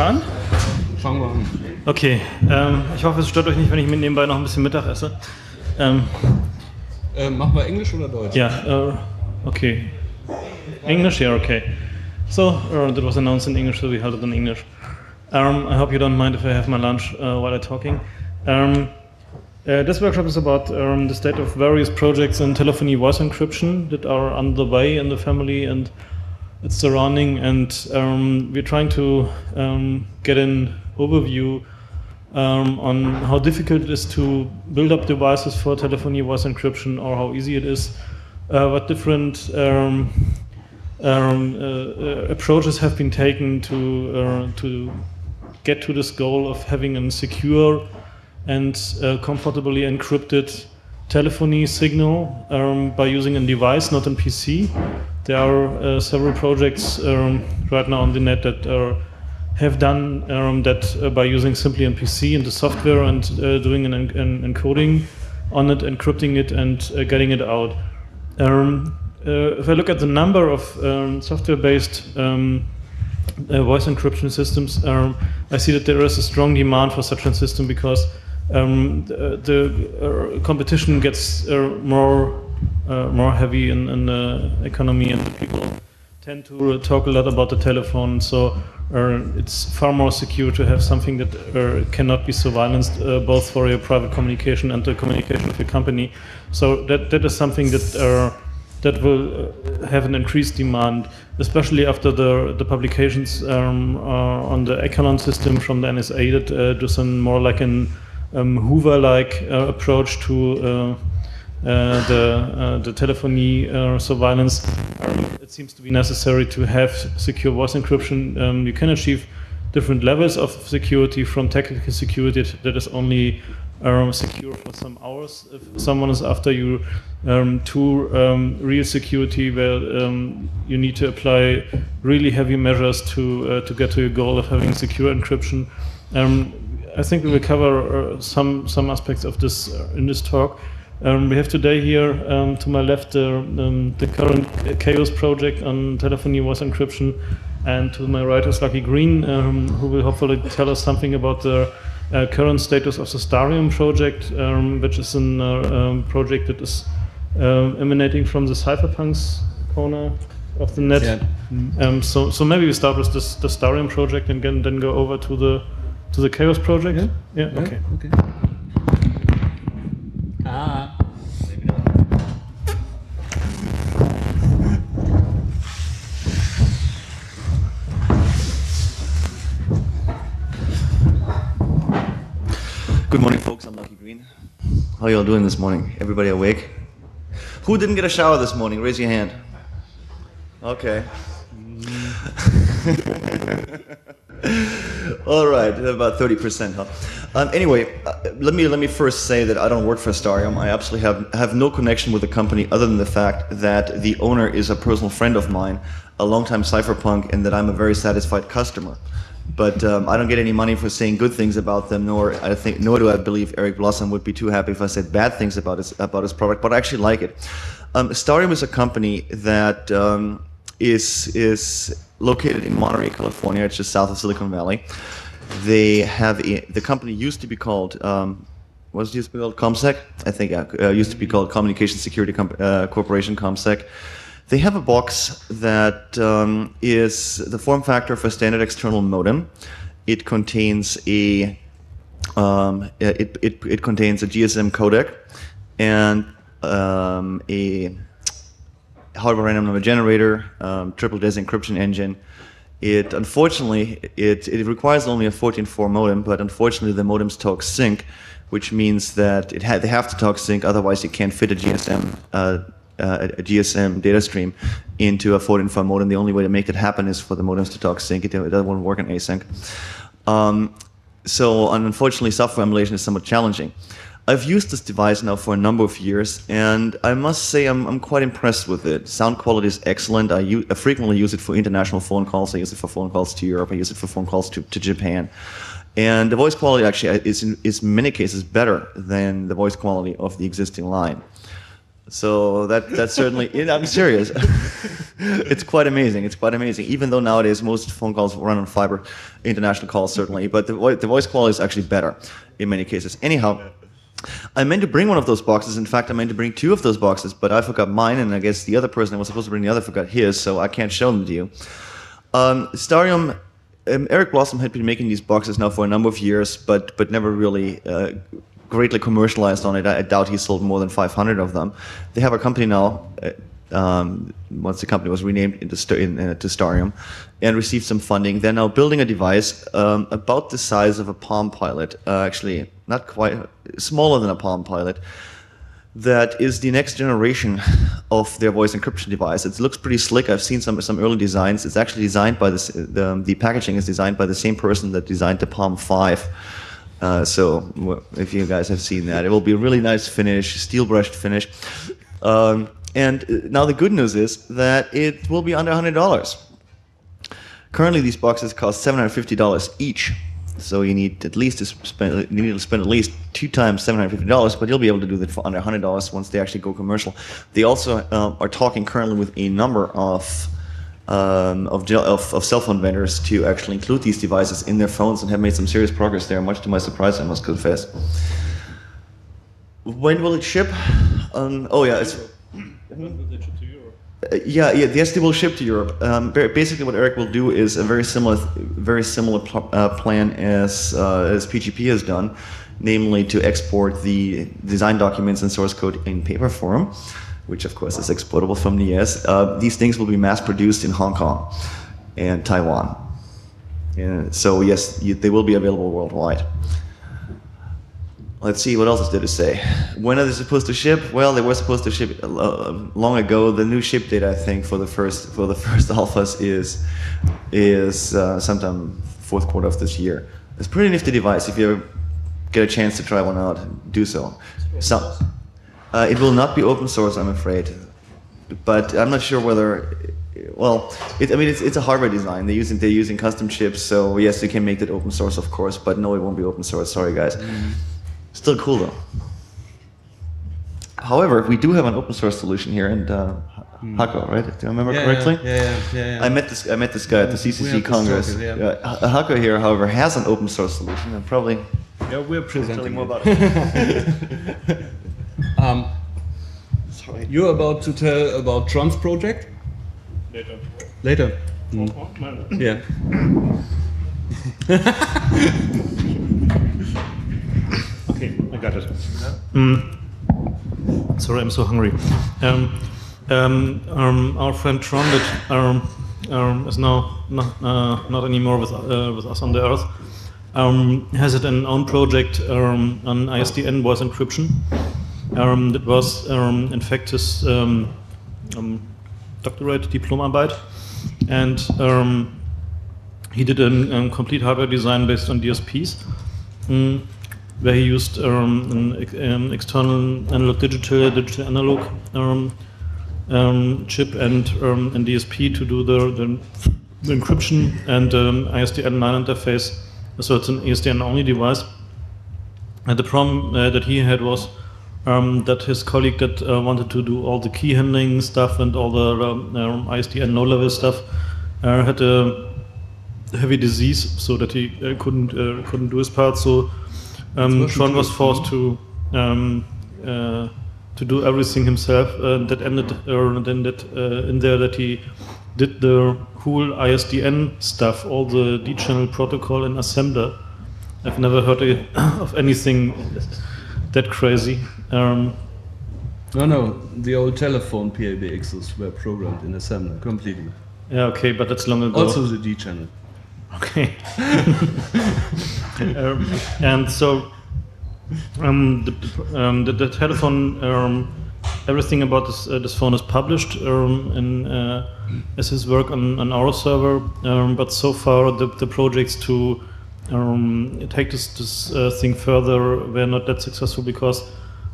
wir an? Fangen wir an. Okay, ähm, ich hoffe, es stört euch nicht, wenn ich mit nebenbei noch ein bisschen Mittag esse. Ähm, Äh, machen wir Englisch oder Deutsch? yeah, uh, okay. English? Yeah, okay. So, uh, that was announced in English, so we held it in English. Um, I hope you don't mind if I have my lunch uh, while I'm talking. Um, uh, this workshop is about um, the state of various projects in telephony voice encryption that are underway in the family and its surrounding, and um, we're trying to um, get an overview um, on how difficult it is to build up devices for telephony voice encryption or how easy it is, uh, what different um, um, uh, uh, approaches have been taken to, uh, to get to this goal of having a secure and uh, comfortably encrypted telephony signal um, by using a device, not a PC. There are uh, several projects um, right now on the net that are have done um, that uh, by using simply a PC and the software and uh, doing an, an encoding on it, encrypting it, and uh, getting it out. Um, uh, if I look at the number of um, software-based um, uh, voice encryption systems, um, I see that there is a strong demand for such a system because um, the, the competition gets more more heavy in, in the economy and people tend to talk a lot about the telephone. So uh, it's far more secure to have something that uh, cannot be surveillanced uh, both for your private communication and the communication of your company. So that that is something that. Uh, that will uh, have an increased demand, especially after the the publications um, uh, on the Echelon system from the NSA that uh, do some more like an um, Hoover-like uh, approach to uh, uh, the uh, the telephony uh, surveillance. It seems to be necessary to have secure voice encryption. Um, you can achieve different levels of security from technical security that is only um, secure for some hours if someone is after you um, to um, real security where um, you need to apply really heavy measures to uh, to get to your goal of having secure encryption. Um, I think we will cover uh, some some aspects of this uh, in this talk. Um, we have today here um, to my left uh, um, the current Chaos project on telephony voice encryption, and to my right is Lucky Green, um, who will hopefully tell us something about the uh, current status of the Starium project, um, which is a uh, um, project that is um, emanating from the cypherpunks corner of the net. Yeah. Um, so, so maybe we start with this, the Starium project and then, then go over to the to the Chaos project. Yeah. Yeah. Okay. okay. Ah. Good morning, folks. I'm Lucky Green. How y'all doing this morning? Everybody awake? Who didn't get a shower this morning? Raise your hand. Okay. All right, about thirty percent, huh? Um, anyway, uh, let me let me first say that I don't work for Starium. I absolutely have have no connection with the company other than the fact that the owner is a personal friend of mine, a longtime cypherpunk, and that I'm a very satisfied customer. But um, I don't get any money for saying good things about them, nor I think, nor do I believe Eric Blossom would be too happy if I said bad things about his about his product. But I actually like it. Um, Starium is a company that um, is is located in Monterey, California. It's just south of Silicon Valley. They have a, the company used to be called. Um, was it used to be called? ComSec, I think. Uh, uh, used to be called Communication Security Comp- uh, Corporation, ComSec. They have a box that um, is the form factor of a standard external modem. It contains a um, it, it, it contains a GSM codec and um, a hardware random number generator, um, triple DES encryption engine. It unfortunately it, it requires only a 14.4 modem, but unfortunately the modems talk sync, which means that it ha- they have to talk sync. Otherwise, it can't fit a GSM uh, uh, a GSM data stream into a 14.4 modem. The only way to make it happen is for the modems to talk sync. It, it doesn't work in async. Um, so unfortunately, software emulation is somewhat challenging. I've used this device now for a number of years, and I must say I'm, I'm quite impressed with it. Sound quality is excellent. I frequently use it for international phone calls. I use it for phone calls to Europe. I use it for phone calls to, to Japan. And the voice quality actually is in, is in many cases better than the voice quality of the existing line. So that that's certainly. I'm serious. it's quite amazing. It's quite amazing. Even though nowadays most phone calls run on fiber, international calls certainly, but the, the voice quality is actually better in many cases. Anyhow, I meant to bring one of those boxes. In fact, I meant to bring two of those boxes, but I forgot mine, and I guess the other person I was supposed to bring the other forgot his, so I can't show them to you. Um, Starium, um, Eric Blossom had been making these boxes now for a number of years, but but never really uh, greatly commercialized on it. I, doubt he sold more than 500 of them. They have a company now. Uh, um, once the company was renamed into in, uh, to Starium, and received some funding. They're now building a device um, about the size of a Palm Pilot, uh, actually not quite smaller than a Palm Pilot, that is the next generation of their voice encryption device. It looks pretty slick. I've seen some some early designs. It's actually designed by this. The, the packaging is designed by the same person that designed the Palm Five. Uh, so if you guys have seen that, it will be a really nice finish, steel brushed finish. Um, and uh, now the good news is that it will be under hundred dollars. Currently, these boxes cost seven hundred fifty dollars each. So you need at least to spend you need to spend at least two times seven hundred fifty dollars, but you'll be able to do that for under hundred dollars once they actually go commercial. They also um, are talking currently with a number of um, of, of of cell phone vendors to actually include these devices in their phones and have made some serious progress there. Much to my surprise, I must confess. When will it ship? Um, oh yeah, it's uh, yeah, yeah. Yes, they will ship to Europe. Um, basically, what Eric will do is a very similar, very similar pl- uh, plan as uh, as PGP has done, namely to export the design documents and source code in paper form, which of course is exportable from the US. Uh, these things will be mass produced in Hong Kong and Taiwan. And so yes, you, they will be available worldwide. Let's see what else did it say. When are they supposed to ship? Well, they were supposed to ship uh, long ago. The new ship date, I think, for the first for the first alphas is is uh, sometime fourth quarter of this year. It's a pretty nifty device. If you ever get a chance to try one out, do so. So, uh, it will not be open source, I'm afraid, but I'm not sure whether. Well, it, I mean, it's, it's a hardware design. They're using they're using custom chips, so yes, you can make that open source, of course. But no, it won't be open source. Sorry, guys. Still cool though. However, we do have an open source solution here, and uh, Hacko, right? Do I remember Yeah, correctly? Yeah, yeah, yeah. yeah. I met this. I met this guy at the We CCC had this Congress. talk, yeah. Uh, Hacko here, however, has an open source solution, and probably yeah, we're presenting more about it. Um, Sorry. you're about to tell about Tron's project Later. later. Yeah. Okay, I got it. Mm. Sorry, I'm so hungry. Um, um, um, our friend Tron that um, um, is now not, uh, not anymore with, uh, with us on the Earth um, has it an own project um, on ISDN voice encryption. Um, that was, um, in fact, his um, um, doctorate diplomarbeit, and he did a um, complete hardware design based on DSPs, mm, where he used um, an um, external analog digital, digital analog chip and and DSP to do the, the, the encryption and ISDN line interface. So it's an ISDN only device. And the problem uh, that he had was um, that his colleague that uh, wanted to do all the key handling stuff and all the um, um, ISDN low level stuff uh, had a heavy disease, so that he uh, couldn't uh, couldn't do his part. So um, Sean was forced to um, uh, to do everything himself. Uh, that ended then that uh, in there that he did the cool ISDN stuff, all the D channel protocol in assembler. I've never heard of anything that crazy. Um, No, no, the old telephone PABXs were programmed in assembler completely. yeah, okay, but that's long ago. Also the D channel. Okay. um, and so um, the, um, the, the telephone, um, everything about this, uh, this phone is published um, in, uh, as his work on, on our server. Um, but so far, the, the projects to um, take this, this uh, thing further were not that successful because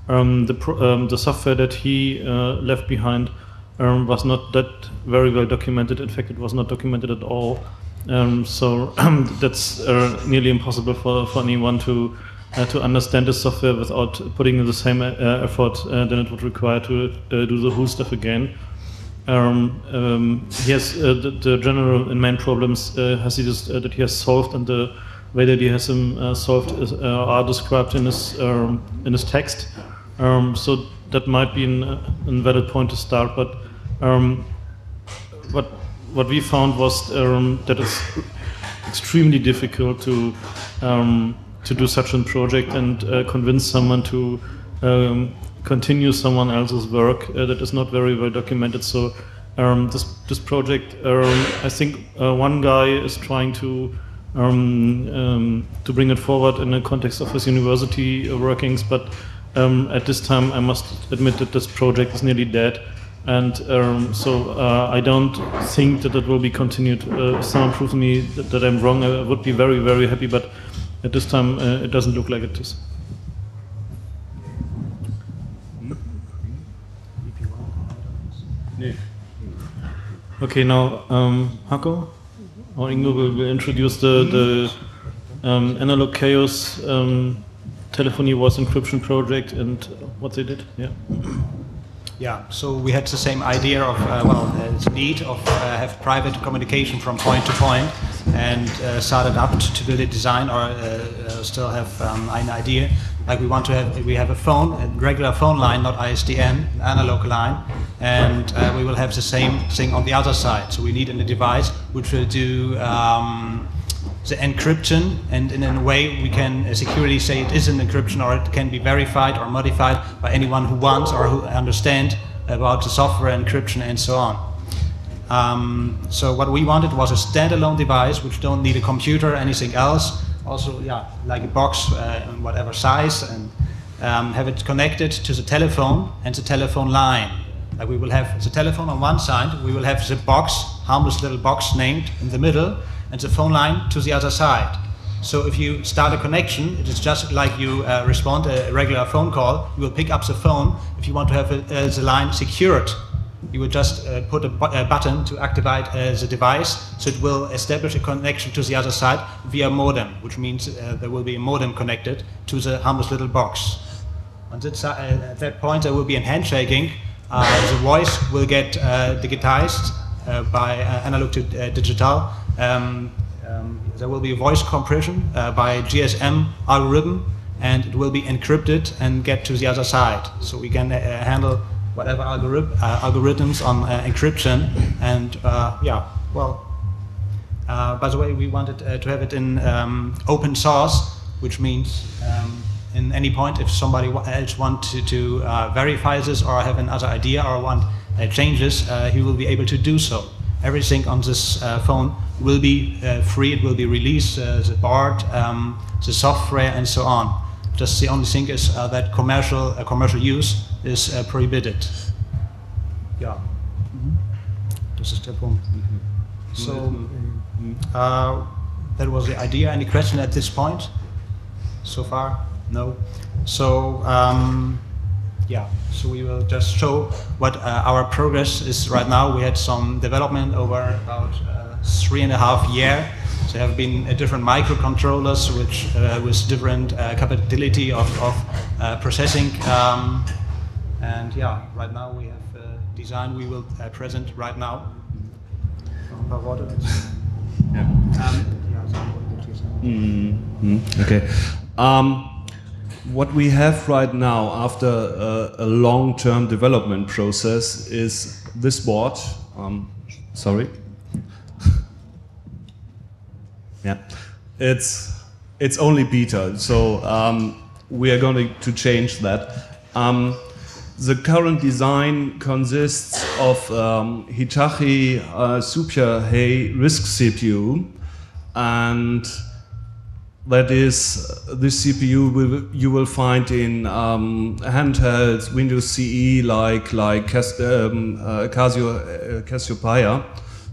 um, the, um, the software that he uh, left behind um, was not that very well documented. In fact, it was not documented at all. Um, so that's uh, nearly impossible for, for anyone to uh, to understand the software without putting in the same uh, effort uh, than it would require to uh, do the whole stuff again. um, um, he has uh, the, the, general and main problems uh, has he just, uh, that he has solved and the way that he has them solved is, are described in his um, in his text. Um, so that might be an, an valid point to start. But um, what what we found was um, that it's extremely difficult to to do such a project and uh, convince someone to continue someone else's work uh, that is not very well documented. So um, this this project, um, I think uh, one guy is trying to um, um to bring it forward in the context of his university workings, but um, at this time I must admit that this project is nearly dead. And um, so uh, I don't think that it will be continued. Uh, someone proves me that, that, I'm wrong, I would be very, very happy. But at this time, uh, it doesn't look like it is. Okay, now um, Hacko or Ingo will, will introduce the, the um, analog chaos um, telephony was encryption project and what they did. Yeah. Yeah, so we had the same idea of, uh, well, uh, the need of uh, have private communication from point to point and uh, started up to, build a design or uh, still have um, an idea like we want to have, we have a phone, a regular phone line, not ISDN, analog line, and we will have the same thing on the other side. So we need a device which will do um, the encryption, and in a way we can securely say it is an encryption, or it can be verified or modified by anyone who wants or who understand about the software encryption and so on. Um, so what we wanted was a standalone device which don't need a computer or anything else, also yeah, like a box, uh, whatever size, and um, have it connected to the telephone and the telephone line. Like we will have the telephone on one side, we will have the box, harmless little box named in the middle, and the phone line to the other side. So if you start a connection, it is just like you uh, respond a regular phone call. You will pick up the phone. If you want to have a, uh, the line secured you will just uh, put a, bu a, button to activate uh, the device, so it will establish a connection to the other side via modem, which means uh, there will be a modem connected to the harmless little box. That, uh, at that point, there will be a handshaking. The voice will get digitized by analog to digital. Um, um, there will be voice compression by GSM algorithm, and it will be encrypted and get to the other side. So we can handle whatever algorithm, uh, algorithms on uh, encryption. And uh, yeah, well, uh, by the way, we wanted uh, to have it in um, open source, which means um, in any point, if somebody else wants to, to verify this or have another idea or want changes, he will be able to do so. Everything on this phone will be free. It will be released, the board, um, the software, and so on. Just the only thing is uh, that commercial uh, commercial use is uh, prohibited. Yeah. This is the point. So uh, that was the idea. Any question at this point? So far, no. So um, yeah. So we will just show what uh, our progress is right now. We had some development over about uh, three and a half year. There have been uh, different microcontrollers which uh, with different uh, capability of, of uh, processing. Um, and yeah, right now we have a design we will uh, present right now. Yeah. Um, mm-hmm. Okay. Um, what we have right now after a, a long-term development process is this board. Um, sorry. Yeah, it's it's only beta, so um, we are going to change that. Um, the current design consists of um, Hitachi uh, Super Hay RISC CPU, and that is this CPU will, you will find in um, handhelds Windows CE like like um, uh, Casio uh, Cassiopeia.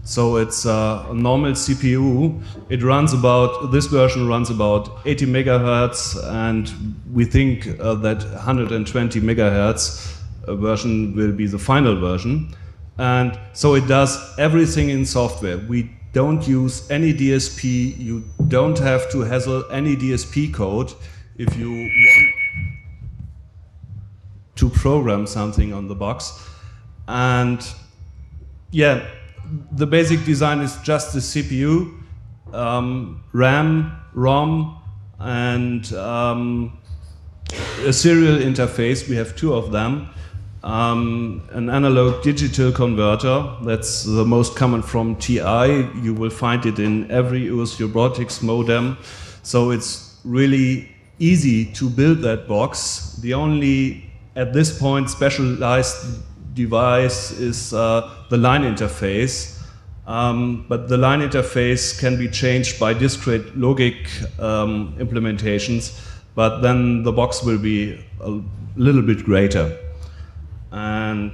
So it's a normal CPU. It runs about, this version runs about 80 megahertz, and we think uh, that 120 megahertz uh, version will be the final version. And so it does everything in software. We don't use any DSP. You don't have to hassle any DSP code if you want to program something on the box. And yeah, the basic design is just the CPU, um, RAM, ROM, and um, a serial interface. We have two of them. Um, an analog digital converter. That's the most common from TI. You will find it in every US robotics modem. So it's really easy to build that box. The only, at this point, specialized device is uh, the line interface. Um, but the line interface can be changed by discrete logic um, implementations, but then the box will be a little bit greater. And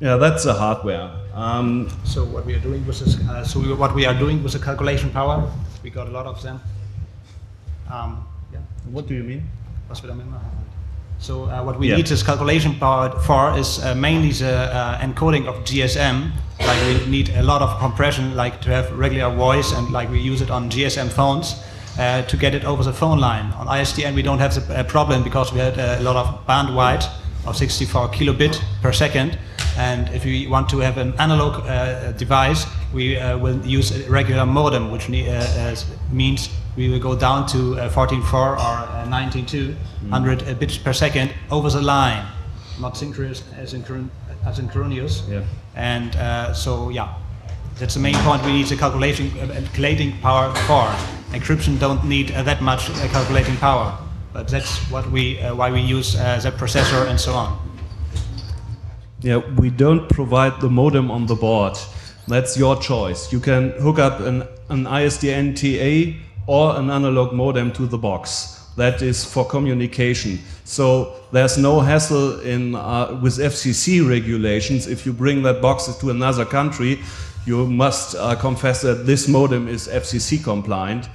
yeah, that's the hardware. Um, So what we are doing was this, uh, so we, what we are doing was a calculation power. We got a lot of them. Um, yeah. what do you mean? Was we daarmee maken? So uh, what we Yeah. need this calculation power for is uh, mainly the uh, encoding of GSM. Like we need a lot of compression, like to have regular voice, and like we use it on GSM phones uh, to get it over the phone line. On ISDN we don't have the uh, problem because we had a lot of bandwidth of 64 kilobit per second. And if we want to have an analog uh, device, we uh, will use a regular modem, which ne- uh, uh, means we will go down to uh, 14.4 or uh, 19.2, 100 bits per second over the line, not synchronous, asynchron- asynchronous. Yeah. And uh, so, yeah, that's the main point we need the calculation, uh, calculating power for. Encryption don't need uh, that much uh, calculating power, but that's what we, uh, why we use uh, that processor and so on. Yeah, we don't provide the modem on the board. That's your choice. You can hook up an, an ISDN TA or an analog modem to the box. That is for communication. So there's no hassle in uh, with FCC regulations. If you bring that box to another country, you must uh, confess that this modem is FCC compliant.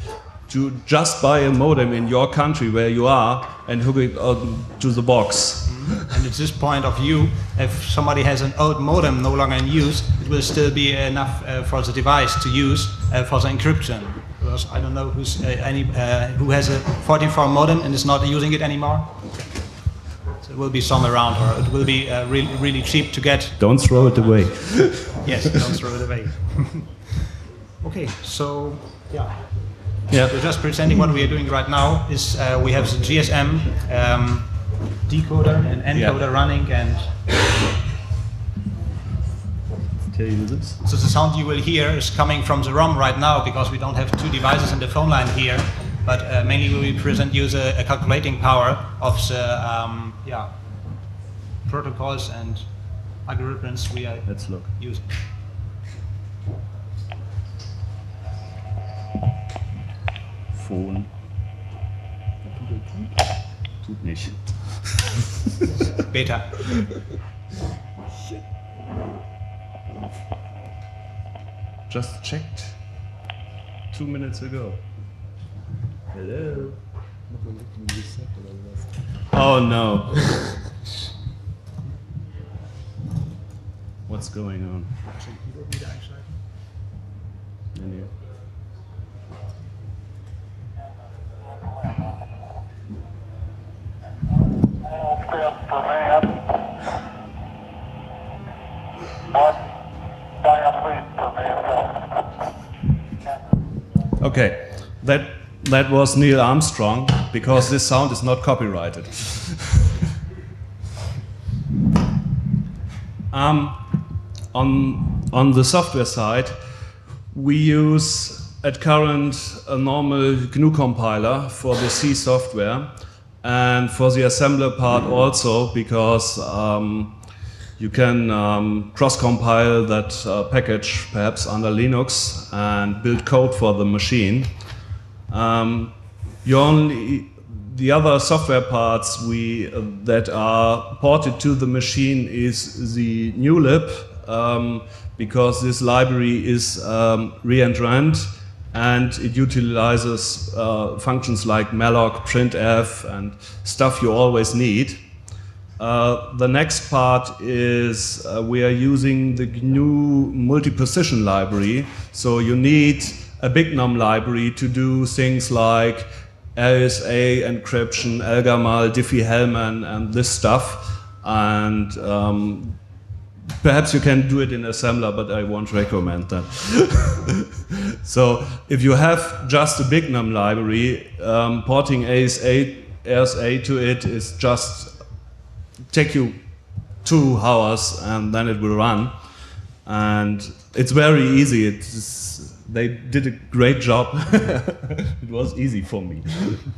To just buy a modem in your country where you are and hook it on to the box. And at this point of view, if somebody has an old modem no longer in use, it will still be enough uh, for the device to use uh, for the encryption. Because I don't know who's uh, any uh, who has a 44 modem and is not using it anymore. So it will be some around, or it will be uh, really really cheap to get. Don't throw it away. Yes, don't throw it away. okay, so yeah. Yeah. So just presenting what we are doing right now is uh, we have the GSM um, decoder and encoder Yeah. running, and Tell you this. so the sound you will hear is coming from the ROM right now because we don't have two devices in the phone line here. But uh, mainly we will present you the a calculating power of the um, yeah protocols and algorithms we are Let's look. using. Phone. Tut nicht. Beta. Just checked two minutes ago. Hello. Oh no. What's going on? Menu. Okay, that that was Neil Armstrong because this sound is not copyrighted. um, on on the software side, we use at current a normal GNU compiler for the C software, and for the assembler part also because. Um, you can um, cross-compile that uh, package perhaps under Linux and build code for the machine. Um, you only the other software parts we uh, that are ported to the machine is the newlib um, because this library is um, reentrant and it utilizes uh, functions like malloc, printf, and stuff you always need. Uh, the next part is uh, we are using the GNU multi-precision library. So you need a big num library to do things like RSA encryption, Elgamal, Diffie-Hellman, and this stuff. And um, perhaps you can do it in assembler, but I won't recommend that. so if you have just a big num library, um, porting RSA, to it is just take you two hours and then it will run. And it's very easy. It's, they did a great job. it was easy for me.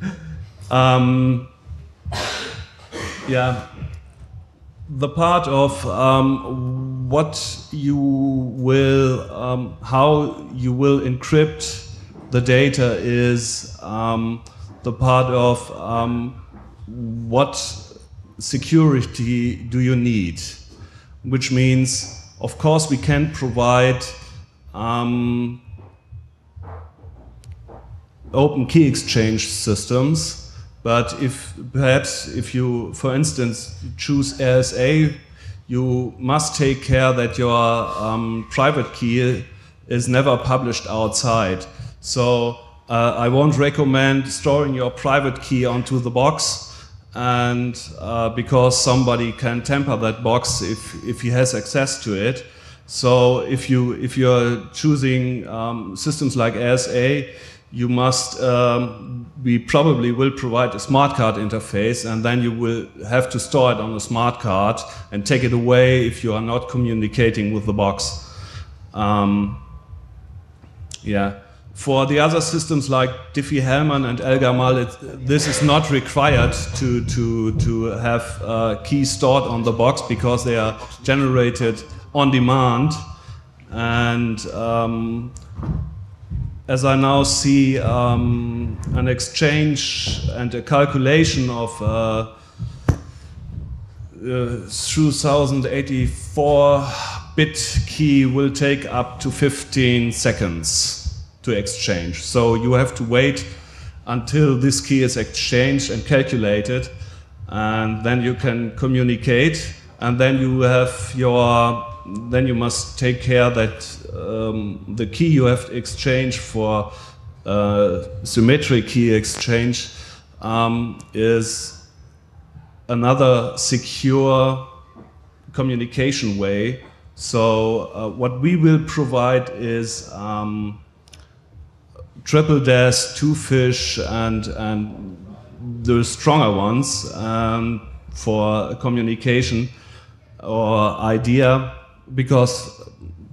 um, yeah, the part of um, what you will, um, how you will encrypt the data is um, the part of um, what security do you need, which means, of course, we can provide um, open key exchange systems, but if perhaps if you, for instance, choose RSA, you must take care that your um, private key is never published outside. So uh, I won't recommend storing your private key onto the box and uh, because somebody can tamper that box if, if he has access to it. So if you if you're choosing um, systems like RSA, you must um, we probably will provide a smart card interface, and then you will have to store it on a smart card and take it away if you are not communicating with the box. Um, yeah. For the other systems like Diffie-Hellman and Elgamal, it, this is not required to, to, to have uh, keys stored on the box because they are generated on demand. And um, as I now see um, an exchange and a calculation of uh, uh, 2084 bit key will take up to 15 seconds to exchange. So you have to wait until this key is exchanged and calculated, and then you can communicate, and then you have your then you must take care that um, the key you have to exchange for uh, symmetric key exchange um, is another secure communication way. So uh, what we will provide is um, triple DES, two fish, and and the stronger ones um, for communication or idea because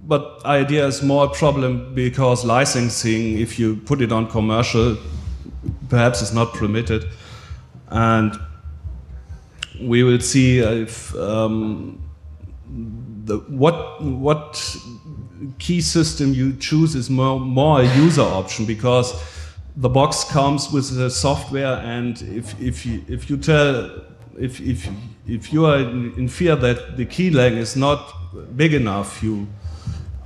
but idea is more a problem because licensing if you put it on commercial perhaps is not permitted. And we will see if um, the, what what key system you choose is more, more a user option because the box comes with the software and if, if, you, if you tell if, if, if you are in fear that the key length is not big enough you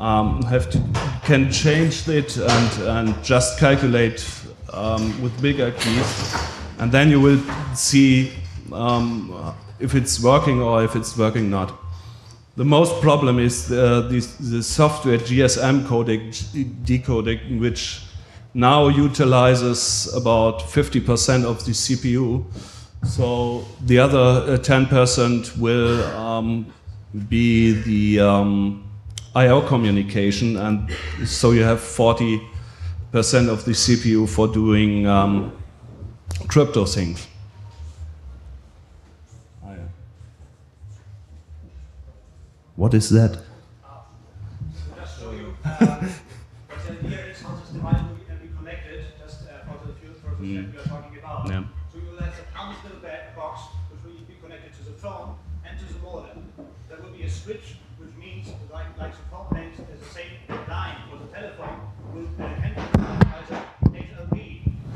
um, have to can change it and, and just calculate um, with bigger keys and then you will see um, if it's working or if it's working not. The most problem is uh, this, the software GSM codec decoding, which now utilizes about 50% of the CPU. So the other 10% uh, will um, be the um, I/O communication, and so you have 40% of the CPU for doing um, crypto things. What is that?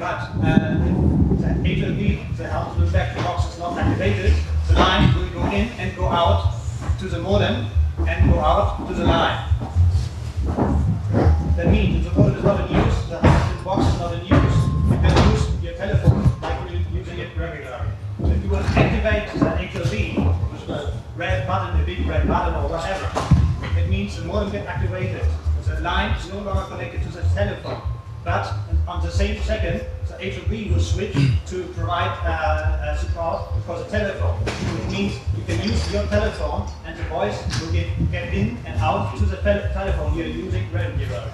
But uh, the HLB, the to the back box is not activated, the line will go in and go out to the modem and go out to the line. That means if the modem is not in use, the box is not in use, you can use your telephone like you're using it regularly. So if you want to activate the HLB, is a red button, a big red button or whatever, it means the modem gets activated. The line is no longer connected to the telephone. But on the same second, HLB will switch to provide uh, uh, support for the telephone, which means you can use your telephone and the voice will get, get in and out to the te- telephone you're using regularly.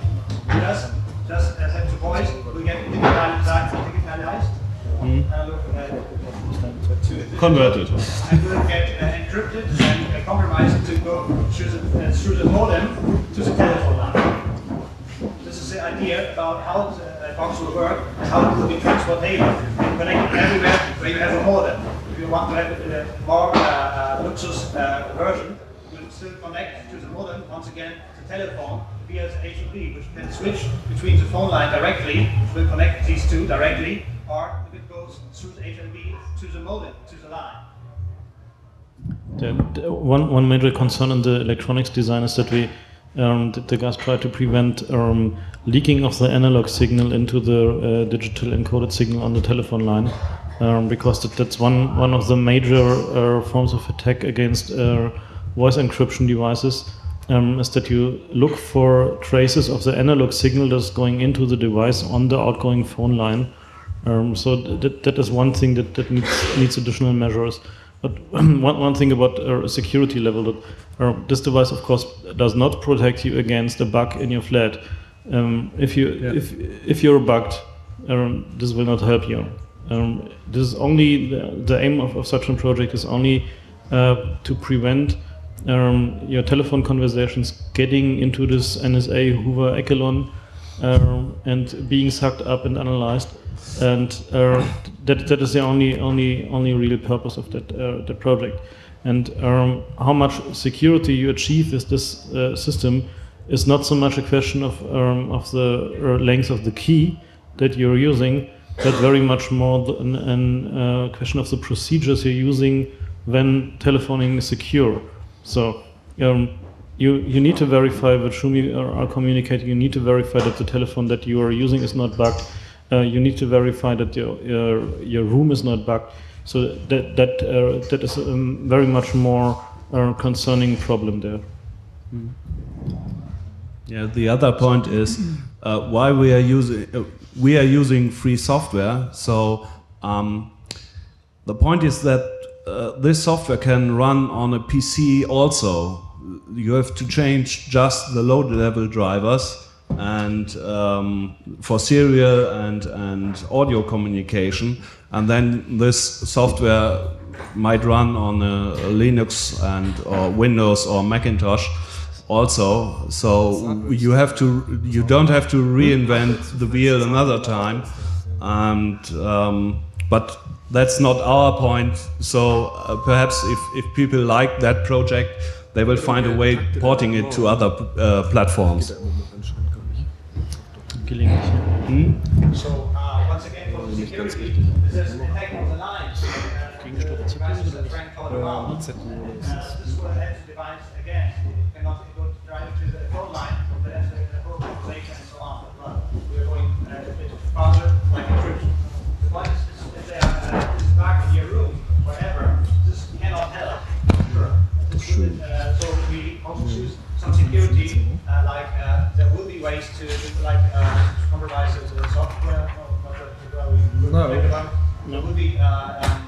Just, just as the voice will get digitalized, digitalized uh, uh, to- Converted. and will get uh, encrypted and compromised to go through the, uh, through the modem to the telephone line. This is the idea about how the uh, box will work how it will be transported and connected everywhere where you have a modem. If you want to have a uh, more uh, uh, version, you still connect to the modem once again the telephone via the HLB, which can switch between the phone line directly, which will connect these two directly, or if it goes through the HLB to the modem, to the line. One, one major concern in the electronics design is that we um, the, guys try to prevent um, leaking of the analog signal into the uh, digital encoded signal on the telephone line, um, because that, that's one one of the major uh, forms of attack against uh, voice encryption devices. Um, is that you look for traces of the analog signal that's going into the device on the outgoing phone line. Um, so that, that is one thing that, that needs, needs additional measures. But one, one thing about uh, security level that uh, this device, of course, does not protect you against a bug in your flat. Um, if you if if you're bugged, um, this will not help you. Um, this is only the, the aim of, of such a project is only uh, to prevent um, your telephone conversations getting into this NSA Hoover echelon and being sucked up and analyzed. And uh, that, that is the only, only, only real purpose of that, uh, that project. And um, how much security you achieve with this uh, system is not so much a question of, um, of the uh, length of the key that you're using, but very much more an uh, question of the procedures you're using when telephoning is secure. So um, you, you need to verify with whom you are, communicating. You need to verify that the telephone that you are using is not bugged. Uh, you need to verify that your, your, your room is not bugged. So that, that, uh, that is a um, very much more uh, concerning problem there. Yeah, the other point is uh, why we are using uh, we are using free software. So um, the point is that uh, this software can run on a PC also. You have to change just the low level drivers and um, for serial and and audio communication, and then this software might run on a, Linux and or Windows or Macintosh also. So you have to you don't have to reinvent the wheel another time. And um, but that's not our point. So uh, perhaps if, if people like that project they will find a way porting it to other uh, platforms Gelegentlich. So uh, once again, for the security, this is attack on the. Uh, Frank. Uh, this will have to device like uh, there will be ways to, like, uh, compromise the the software. or not that- that we No. There will be uh, um,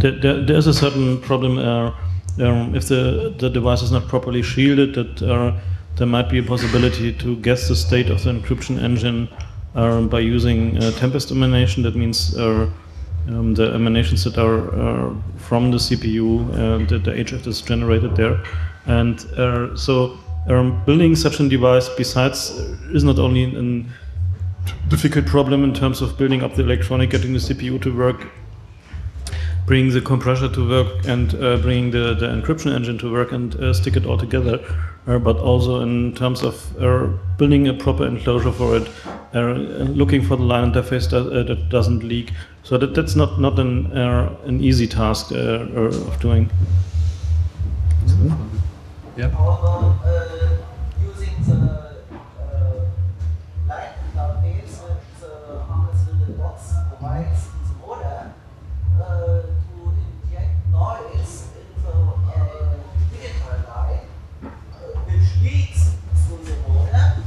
There, there, there's a certain problem uh, um, if the, the device is not properly shielded that uh, there might be a possibility to guess the state of the encryption engine um, by using uh, tempest emanation. That means uh, um, the emanations that are uh, from the CPU, uh, the, the HF is generated there. And uh, so um, building such a device besides uh, is not only a difficult problem in terms of building up the electronic, getting the CPU to work, bringing the compressor to work and uh, bringing the, the encryption engine to work and uh, stick it all together, uh, but also in terms of uh, building a proper enclosure for it, uh, looking for the line interface that, that doesn't leak. So that, that's not, not an, an easy task uh, uh, of Aber, However, using the äh, light nowadays, äh, which the harmless little box provides the modem uh, to inject noise into a uh, digital line, uh, which leads to the modem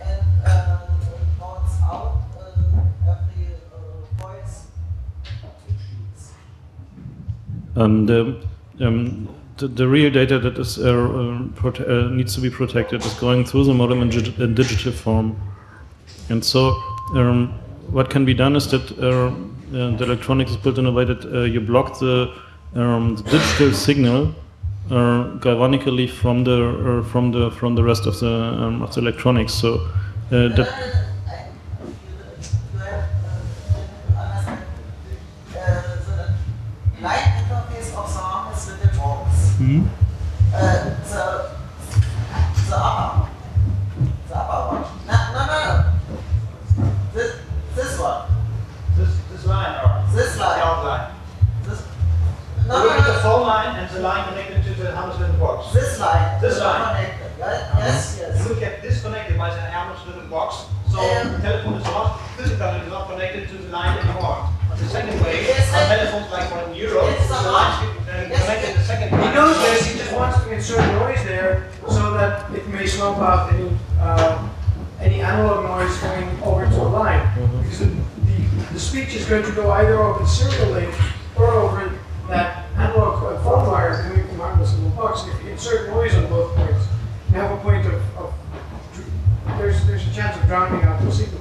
and uh, notes out every voice which leads. And um, um the, the real data that is uh, uh, uh, needs to be protected is going through the modem in, in digital form. And so, um, what can be done is that uh, the electronics is built in a way that you block the, um, the digital signal uh, galvanically from the from the from the rest of the um, of the electronics. So that Light interface of the arm is with the box. Uh, the the upper, the upper one. No, no, no. This this one. This, this line, or This the line. outline. This. No, Look no, at the no. phone line and the line connected to the Hammersmith box. This line. This line. Connected. Right? Yes, yes. You get disconnected by the Hammersmith box, so Yeah. the telephone is not physically not connected to the line anymore. The second way, Yes, telephones like one Yes, the I- lines get Yes. connected the second He knows this, he just wants to insert noise there so that it may swamp out any, uh, any analog noise going over to a line. Because the, the, the speech is going to go either over the serial link or over that analog uh, phone wire coming from in the box. If you insert noise on both points, you have a point of, of there's, there's a chance of drowning out the signal.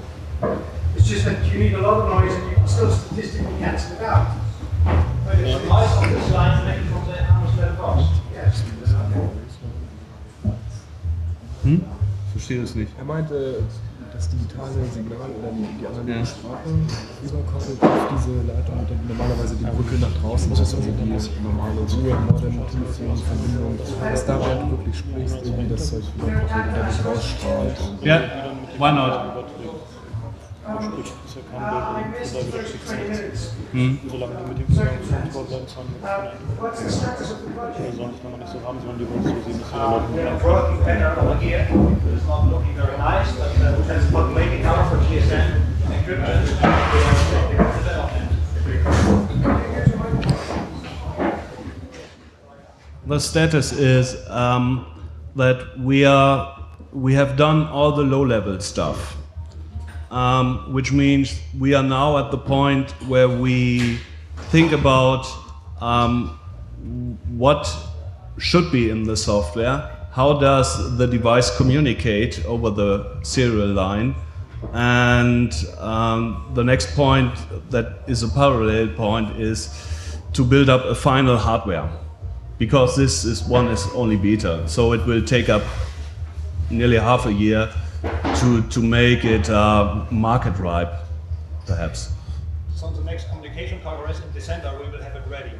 It's just that you need a lot of noise and you can still statistically cancel it out. This line from the box. yes. Verstehe das nicht. Er meinte, das digitale Signal oder die, die analoge Sprache überkoppelt auf diese Leitung und dann normalerweise die Brücke nach draußen ist, also die normale Ruhe, modern, Telefonverbindung, dass da du wirklich sprichst, irgendwie das Zeug überkoppelt rausstrahlt. Yeah, why not? Hmm? I missed the first 20 minutes. solange die mit dem bleiben, what's the status of the project? sollen es nochmal nicht so haben, sondern die wollen so sehen, dass they're working better over here. It's not looking very nice, but that's what making our for GSM encryption and development. The status is um, that we are we have done all the low-level stuff, um, which means we are now at the point where we think about um, what should be in the software. How does the device communicate over the serial line? And um, the next point that is a parallel point is to build up a final hardware because this is one is only beta, so it will take up nearly half a year to to make it uh, market ripe, perhaps. So on the next communication congress in December, we will have it ready.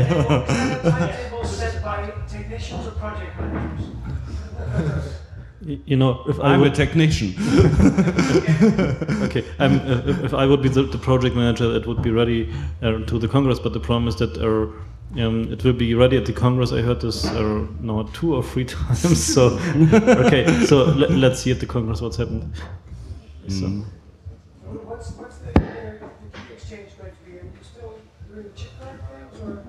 Timetable set by technicians or project managers? Y- You know, if I I'm a technician. okay, um, uh, if, if I would be the, the project manager, it would be ready uh, to the Congress. But the problem is that uh, um, it will be ready at the Congress. I heard this uh, now two or three times. So, okay, so let, let's see at the Congress what's happened. So, What's, what's the, uh, the key exchange going to be? Are you still doing chip programs or?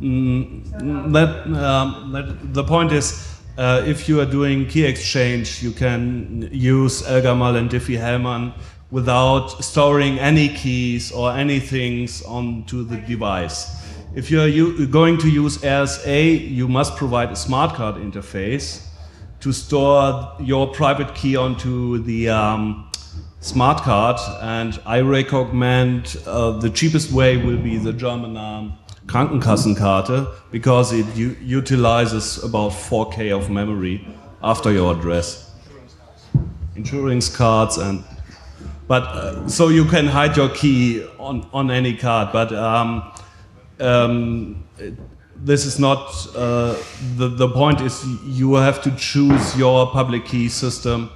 Mm, that, um, that the point is, uh, if you are doing key exchange, you can use Elgamal and Diffie-Hellman without storing any keys or anything onto the device. If you are going to use RSA, you must provide a smart card interface to store your private key onto the um, smart card. And I recommend uh, the cheapest way will be the German um, Krankenkassenkarte because it utilizes about 4K of memory after your address. Insurance cards and but uh, so you can hide your key on, on any card, but um, um, this is not uh, the the point. Is you have to choose your public key system.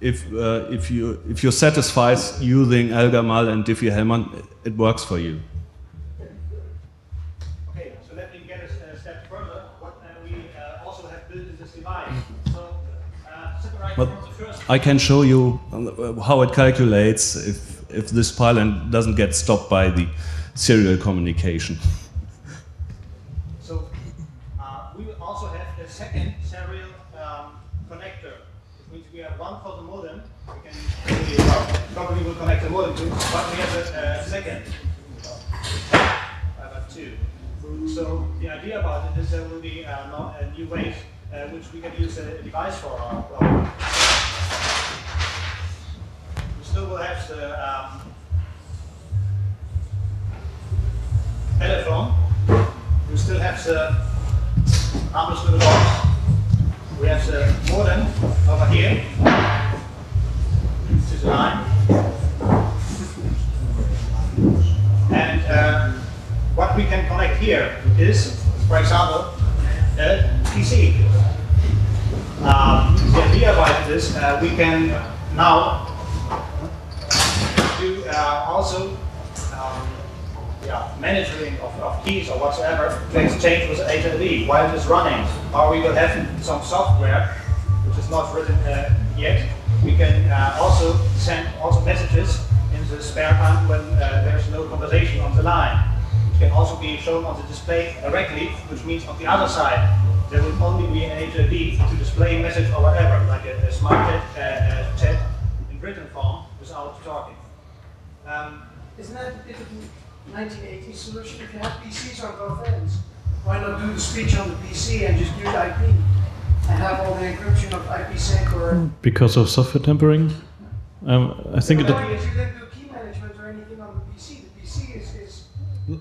If uh, if you if you're satisfied using Elgamal and Diffie-Hellman, it works for you. Okay, so let me get a, a step further. What uh, we uh, also have built in this device. So, uh, separate But from the first I can show you uh, how it calculates if if this pylon doesn't get stopped by the serial communication. So uh, we will also have a second serial um, connector, which means we have one for the modem. We can probably, well, probably will connect the modem to, but we have a, a second. two. So the idea about it is there will be uh, no- uh, new ways uh, which we can use a device for. Uh, well, we still will have the um, telephone. We still have the harmless little box. We have the modem over here. This is line. And uh, what we can connect here is, for example, a PC. Um, the idea about this, uh, we can now do uh, also um, yeah, managing of, of keys or whatsoever to exchange with HLB while it is running. Or we will have some software which is not written uh, yet. We can uh, also send also messages in the spare time when uh, there's no conversation on the line. It can also be shown on the display directly, which means on the other side there will only be an HLB to display a message or whatever, like a, a smart chat, uh, uh, chat in written form without talking. Um, Isn't that a bit of a 1980s solution? If you have PCs on both ends, why not do the speech on the PC and just use IP? And have all the encryption of IPsec or. Because of software tampering? Um, I think it. Well, if you didn't do key management or anything on the PC, the PC is. is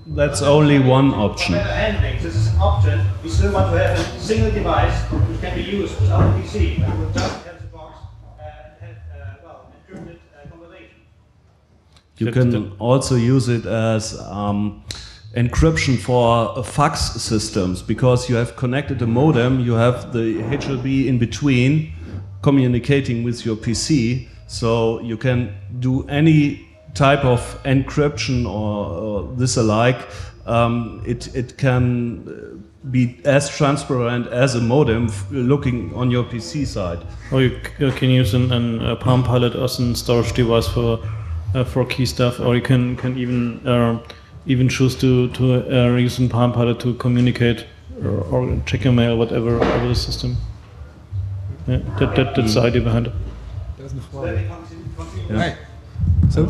That's only one option. handling, this is an option. We still want to have a single device which can be used without a PC. We just have the box uh, have, uh, well, encrypted uh, conversation. You can also use it as um, encryption for uh, fax systems because you have connected a modem, you have the HLB in between communicating with your PC, so you can do any type of encryption or, or this alike. Um, it, it can uh, be as transparent as a modem f- looking on your PC side. Or you, c- you can use an, an, a Palm Pilot as a storage device for uh, for key stuff, or you can can even uh, even choose to to uh, use a Palm Pilot to communicate or, or check your mail, whatever over the system. Yeah, that, that, that's the idea behind it. Da ist eine Then So.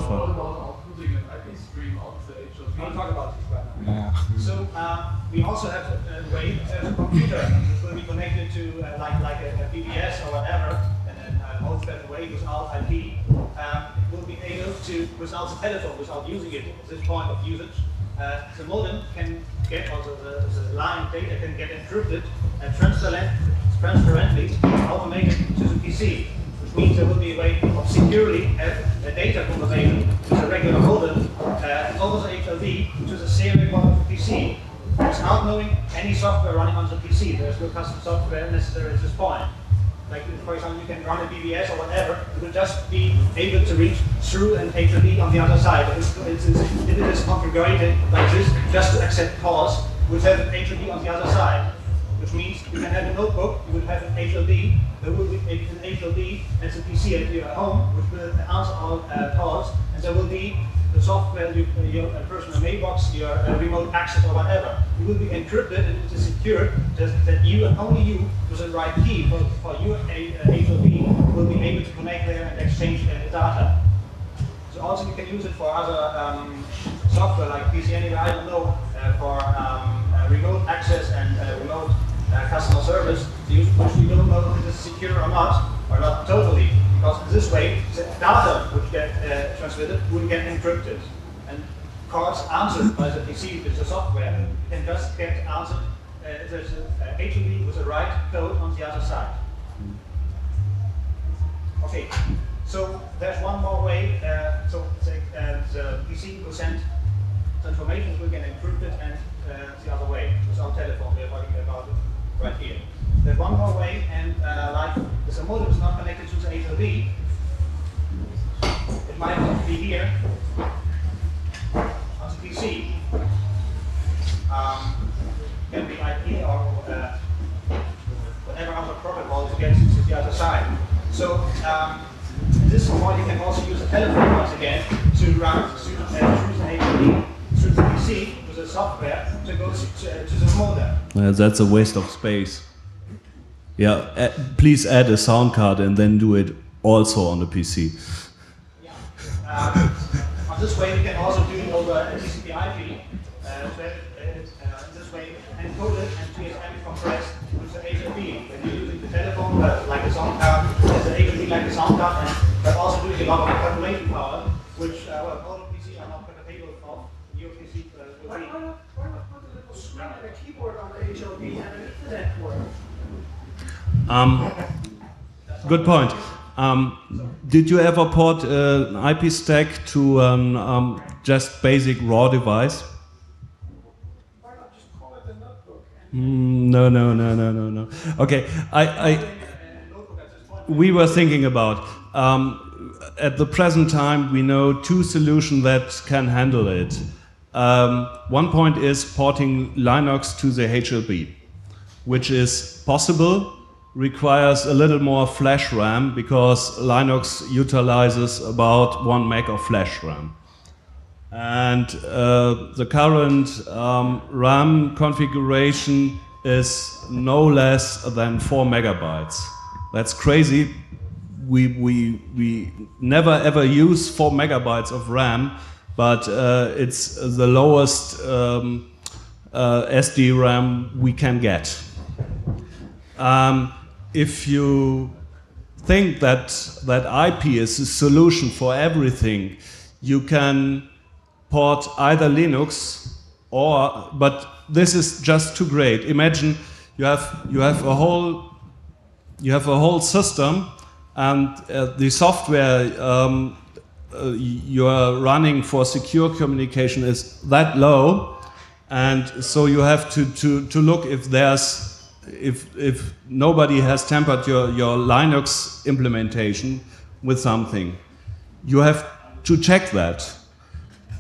We'll talk about this right now. Ja. So uh, we also have a, a way as a computer which will be connected to uh, like like a, a BBS or whatever, and then uh, most better way without IP. Um, it will be able to without the telephone, without using it at this point of usage. Uh, the modem can get also the, the line data can get encrypted and transparent, transparently automated to the PC, which means there will be a way of securely have a data conversation with a regular modem uh, over the HLB to the serial part of the PC without knowing any software running on the PC. There's no custom software necessary at this point. Like, for example, you can run a BBS or whatever, you will just be able to reach through an HLB on the other side. If, it's, it's, if it is configured like this, just to accept calls, we would have an on the other side. Which means you can have a notebook, you would have an HLB, there will be an HLB as a PC at your home, which will answer all uh, calls, and there will be the software, you, your uh, personal mailbox, your uh, remote access or whatever. It will be encrypted and it is secured just that you and only you with the right key for, for your A- uh, HLB will be able to connect there and exchange uh, data. So also you can use it for other um, software like PC Anywhere, I don't know, uh, for um, uh, remote access and uh, remote uh, customer service, to use, which we don't know if it is secure or not, or not totally, because this way the data which get uh, transmitted will get encrypted. And cards answered by the PC with the software can just get answered, uh, there's a uh, HTTP with the right code on the other side. Okay, so there's one more way. Uh, so say, uh, the PC will send the information will get encrypted and uh, the other way without telephone. We're talking about it right here. There's one more way, and uh, like if the modem is not connected to the HLB, it might be here on the PC. Um, can be IP or uh, whatever other protocol to get to the other side. So um, this point, you can also use a telephone once again to run through, uh, through the HLD, through the PC the software to go to, to, the modem. Uh, that's a waste of space. Yeah, please add a sound card and then do it also on the PC. Um, on this way, we can also do it over a TCP/IP. Uh, so it encoded and GSM compressed with the HLB. When you're using the telephone, uh, like a sound card, there's an like a sound card, and they're also doing a lot of Um, good point. Um, did you ever port uh, an IP stack to an um, just basic raw device? Mm, no, no, no, no, no, no. Okay, I, I, we were thinking about. Um, at the present time, we know two solutions that can handle it. Um, one point is porting Linux to the HLB, which is possible, requires a little more flash RAM because Linux utilizes about one meg of flash RAM. And uh, the current um, RAM configuration is no less than 4 megabytes. That's crazy. We, we, we never ever use 4 megabytes of RAM, but uh, it's the lowest um, uh, SD RAM we can get. Um, if you think that, that IP is a solution for everything, you can port either Linux or, but this is just too great. Imagine you have, you have a whole, you have a whole system and uh, the software um, uh, you are running for secure communication is that low and so you have to, to, to look if there's if, if nobody has tampered your, your Linux implementation with something, you have to check that.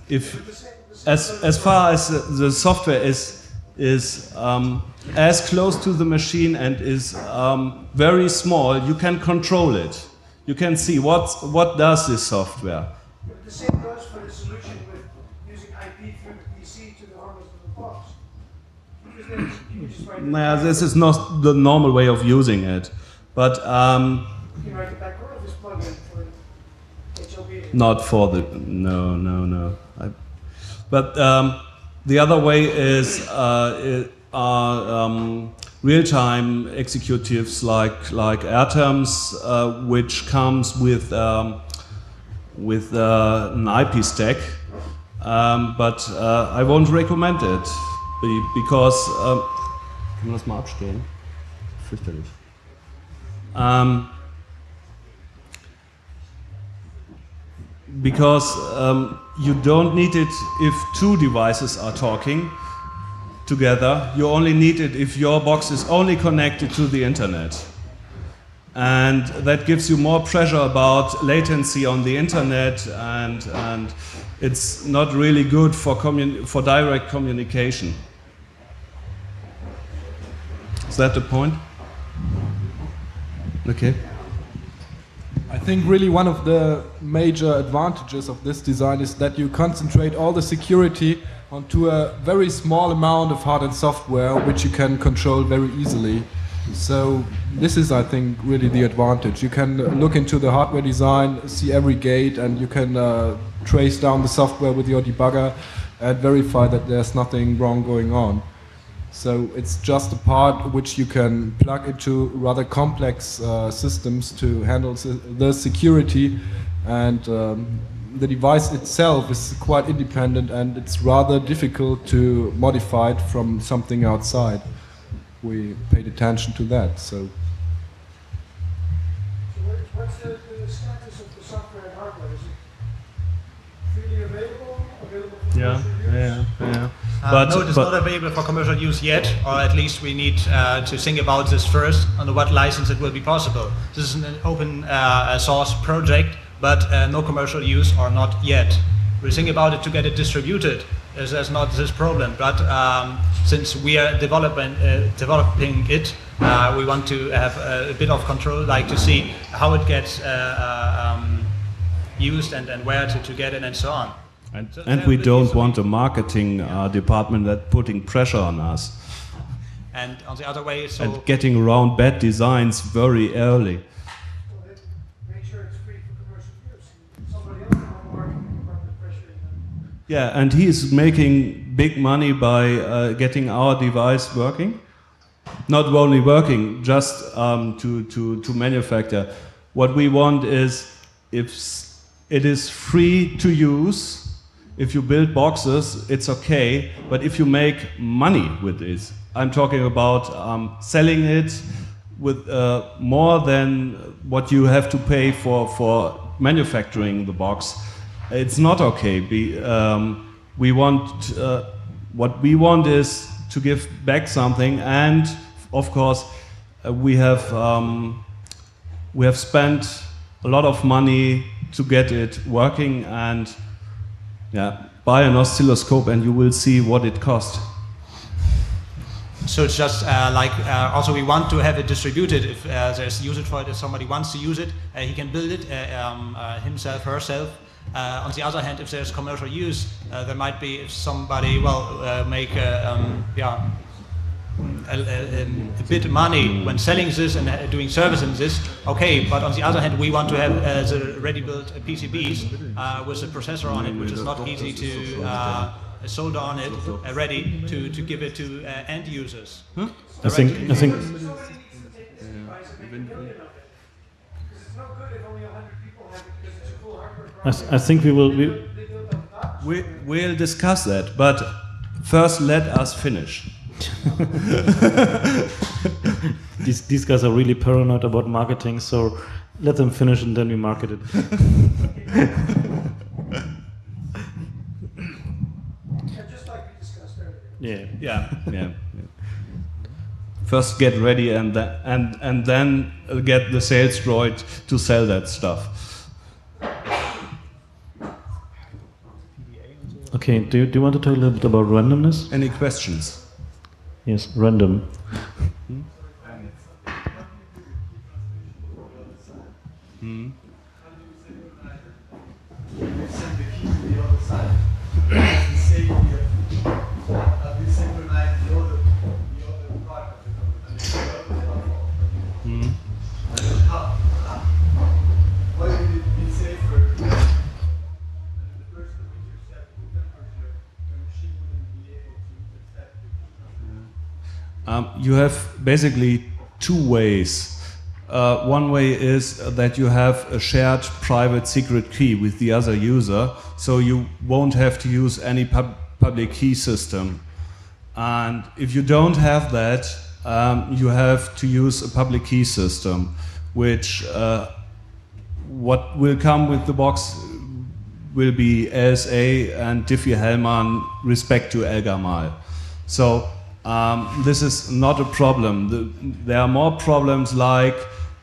If, as, as far as the software is, is um, as close to the machine and is um, very small, you can control it. You can see what, what does this software. The same goes for the solution with using IP through the PC to the harness of the box. Nah, this is not the normal way of using it. But um, not for the no no no I, but um, the other way is uh, are um, real-time executives like like RTEMS uh, which comes with um, with uh, an IP stack um, but uh, I won't recommend it be- because kann man das mal abstellen fürchterlich um, because um, you don't need it if two devices are talking together. You only need it if your box is only connected to the internet. And that gives you more pressure about latency on the internet, and, and it's not really good for, for direct communication. Is that the point? Okay. I think really one of the major advantages of this design is that you concentrate all the security onto a very small amount of hard and software which you can control very easily. So this is I think really the advantage. You can look into the hardware design, see every gate and you can uh, trace down the software with your debugger and verify that there's nothing wrong going on. So it's just a part which you can plug into rather complex uh, systems to handle the security, and um, the device itself is quite independent, and it's rather difficult to modify it from something outside. We paid attention to that. So So what's the, the status of the software and hardware? Is it freely available, available for Yeah, commercial yeah, yeah. Uh, no, it is not available for commercial use yet, or at least we need uh, to think about this first under what license it will be possible. This is an open uh, source project, but uh, no commercial use or not yet. We think about it to get it distributed. There's, there's not this problem, but um, since we are developing uh, developing it, uh, we want to have a, a bit of control, like to see how it gets uh, uh, um, used and, and where to, to get it and so on. And, and we don't want a marketing uh, department that putting pressure on us And on the other way, so and getting around bad designs very early. So then make sure it's free for commercial use. Somebody else will market from the pressure. and then- Yeah, and he is making big money by uh, getting our device working. Not only working, just um, to, to, to manufacture. What we want is if it is free to use, if you build boxes, it's okay. But if you make money with this, I'm talking about um, selling it with uh, more than what you have to pay for, for manufacturing the box. It's not okay. Be, um, we want uh, what we want is to give back something, and of course, uh, we have um, we have spent a lot of money to get it working, and yeah, buy an oscilloscope, and you will see what it costs. So it's just uh, like uh, also we want to have it distributed. If uh, there's usage for it, if somebody wants to use it, uh, he can build it uh, um, uh, himself, herself. On the other hand, if there's commercial use, there might be if somebody well make uh, um, yeah a, a, a bit money when selling this and uh, doing service in this. Okay, but on the other hand, we want to have uh, the ready-built PCBs uh, with a processor on it, which is not easy to uh, solder on it, uh, ready to, to give it to uh, end users. I think I think It's no easy to buy something good enough. Because it's no good if only 100 people have it because it's a full hardware I, th- I think we will. We, They built up that. We, we'll discuss that, but first let us finish. these these guys are really paranoid about marketing, so let them finish and then we market it. Yeah, just like we discussed earlier. Yeah. Yeah, yeah. First get ready and then, and, and then get the sales droid to sell that stuff. Okay. Do you, do you want to talk a little bit about randomness? Any questions? Yes, random. Hmm? You have basically two ways. Uh, one way is that you have a shared private secret key with the other user, so you won't have to use any pub- public key system. And if you don't have that, um, you have to use a public key system, which uh, what will come with the box will be RSA and Diffie-Hellman respect to Elgamal. So um, this is not a problem. The, there are more problems like